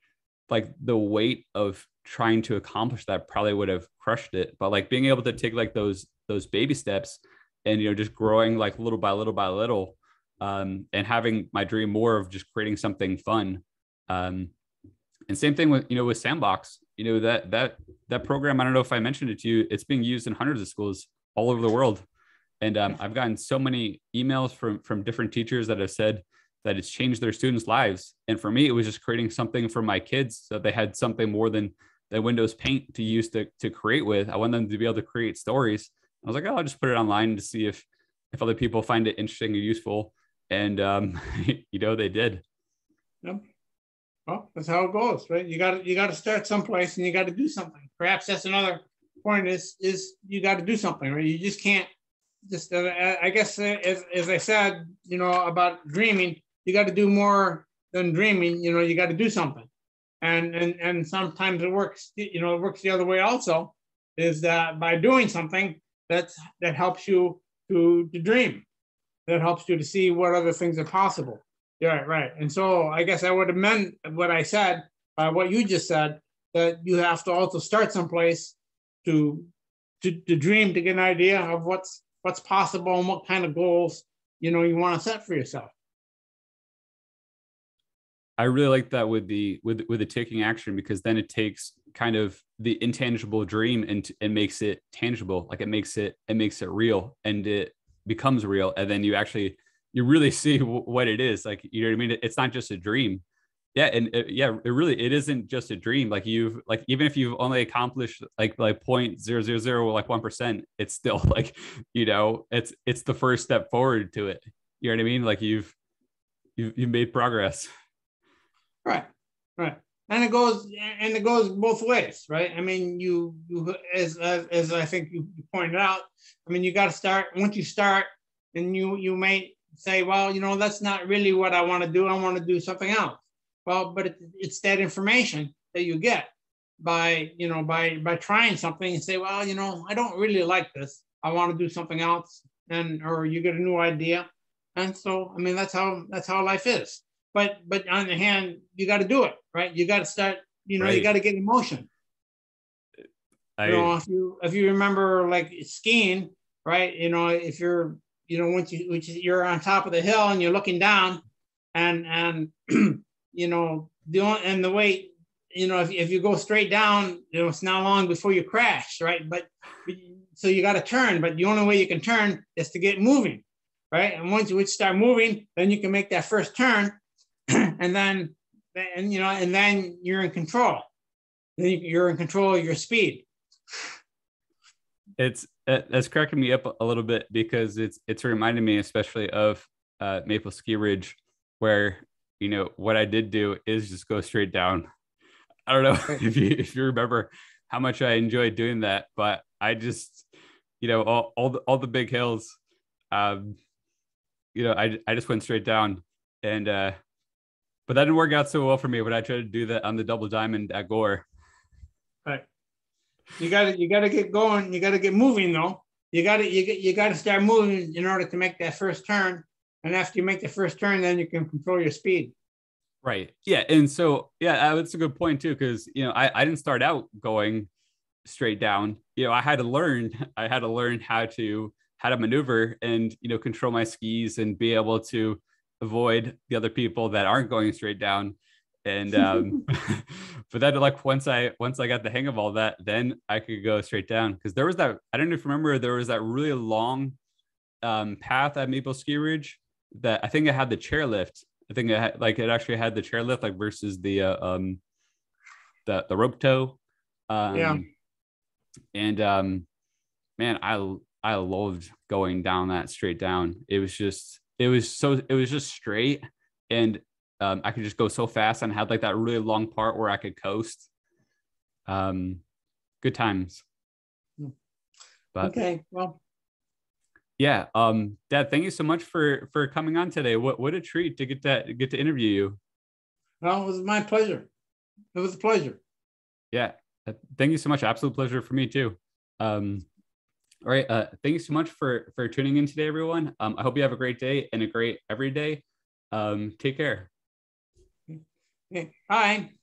like the weight of trying to accomplish that probably would have crushed it. But like being able to take like those those baby steps and you know just growing like little by little by little um, and having my dream more of just creating something fun. Um, and same thing with you know with Sandbox. You know that that that program. I don't know if I mentioned it to you. It's being used in hundreds of schools all over the world, and um, I've gotten so many emails from from different teachers that have said that it's changed their students' lives. And for me, it was just creating something for my kids so they had something more than the Windows Paint to use to to create with. I want them to be able to create stories. I was like, oh, I'll just put it online to see if if other people find it interesting or useful and um, you know they did. Yep. Well, that's how it goes, right? You got you got to start someplace, and you got to do something. Perhaps that's another point. Is is you got to do something, right? You just can't just. Uh, I guess uh, as as I said, you know about dreaming, you got to do more than dreaming. You know, you got to do something, and and and sometimes it works. You know, it works the other way also. Is that by doing something that's that helps you to to dream that helps you to see what other things are possible. Yeah, right. And so I guess I would meant what I said by what you just said, that you have to also start someplace to, to, to dream, to get an idea of what's what's possible and what kind of goals you know you want to set for yourself. I really like that with the with with the taking action because then it takes kind of the intangible dream and it makes it tangible. Like it makes it it makes it real and it becomes real. And then you actually you really see w- what it is like you know what i mean? It's not just a dream. Yeah and it, yeah it really it isn't just a dream. Like you've like even if you've only accomplished like like point zero zero zero like one percent it's still like you know it's it's the first step forward to it. You know what i mean? Like you've you've, you've made progress. Right right and it goes and it goes both ways right? I mean you you as as, as i think you pointed out i mean you got to start once you start and you you may say well you know that's not really what i want to do. I want to do something else. Well but it, it's that information that you get by you know by by trying something and say well you know i don't really like this. I want to do something else and or you get a new idea. And so i mean that's how that's how life is but but on the hand, you got to do it, right? You got to start. You know, right. you got to get in motion. I, you know, if you if you remember like skiing, right? You know, if you're you know once you once you're on top of the hill and you're looking down, and and you know the only, and the way you know if, if you go straight down, you know it's not long before you crash, right? But so you got to turn, but the only way you can turn is to get moving, right? And once you start moving, then you can make that first turn, and then and you know and then you're in control. Then you're in control of your speed. It's that's cracking me up a little bit because it's it's reminding me especially of uh, maple ski ridge where you know what i did do is just go straight down. I don't know if you if you remember how much i enjoyed doing that but i just you know all, all the all the big hills um you know i i just went straight down. And uh but that didn't work out so well for me when I tried to do that on the double diamond at Gore. Right. You got to you got to get going. You got to get moving though. You got to you get you got to start moving in order to make that first turn. And after you make the first turn, then you can control your speed. Right. Yeah. And so yeah, uh, that's a good point too, because you know I I didn't start out going straight down. You know I had to learn I had to learn how to how to maneuver and you know control my skis and be able to avoid the other people that aren't going straight down. And um but then like once i once i got the hang of all that then i could go straight down. Because there was that i don't know if you remember there was that really long um path at maple ski ridge that i think it had the chairlift. I think it had like it actually had the chairlift like versus the uh, um the the rope tow um yeah. and um man i i loved going down that straight down. It was just it was so it was just straight and um, I could just go so fast and had like that really long part where I could coast. Um, good times. But okay, well, yeah. Um, Dad, thank you so much for for coming on today. What what a treat to get to get to interview you. Well, it was my pleasure. It was a pleasure. Yeah, uh, thank you so much. Absolute pleasure for me too. Um, all right. Uh, thank you so much for for tuning in today, everyone. Um, I hope you have a great day and a great every day. Um, take care. Bye.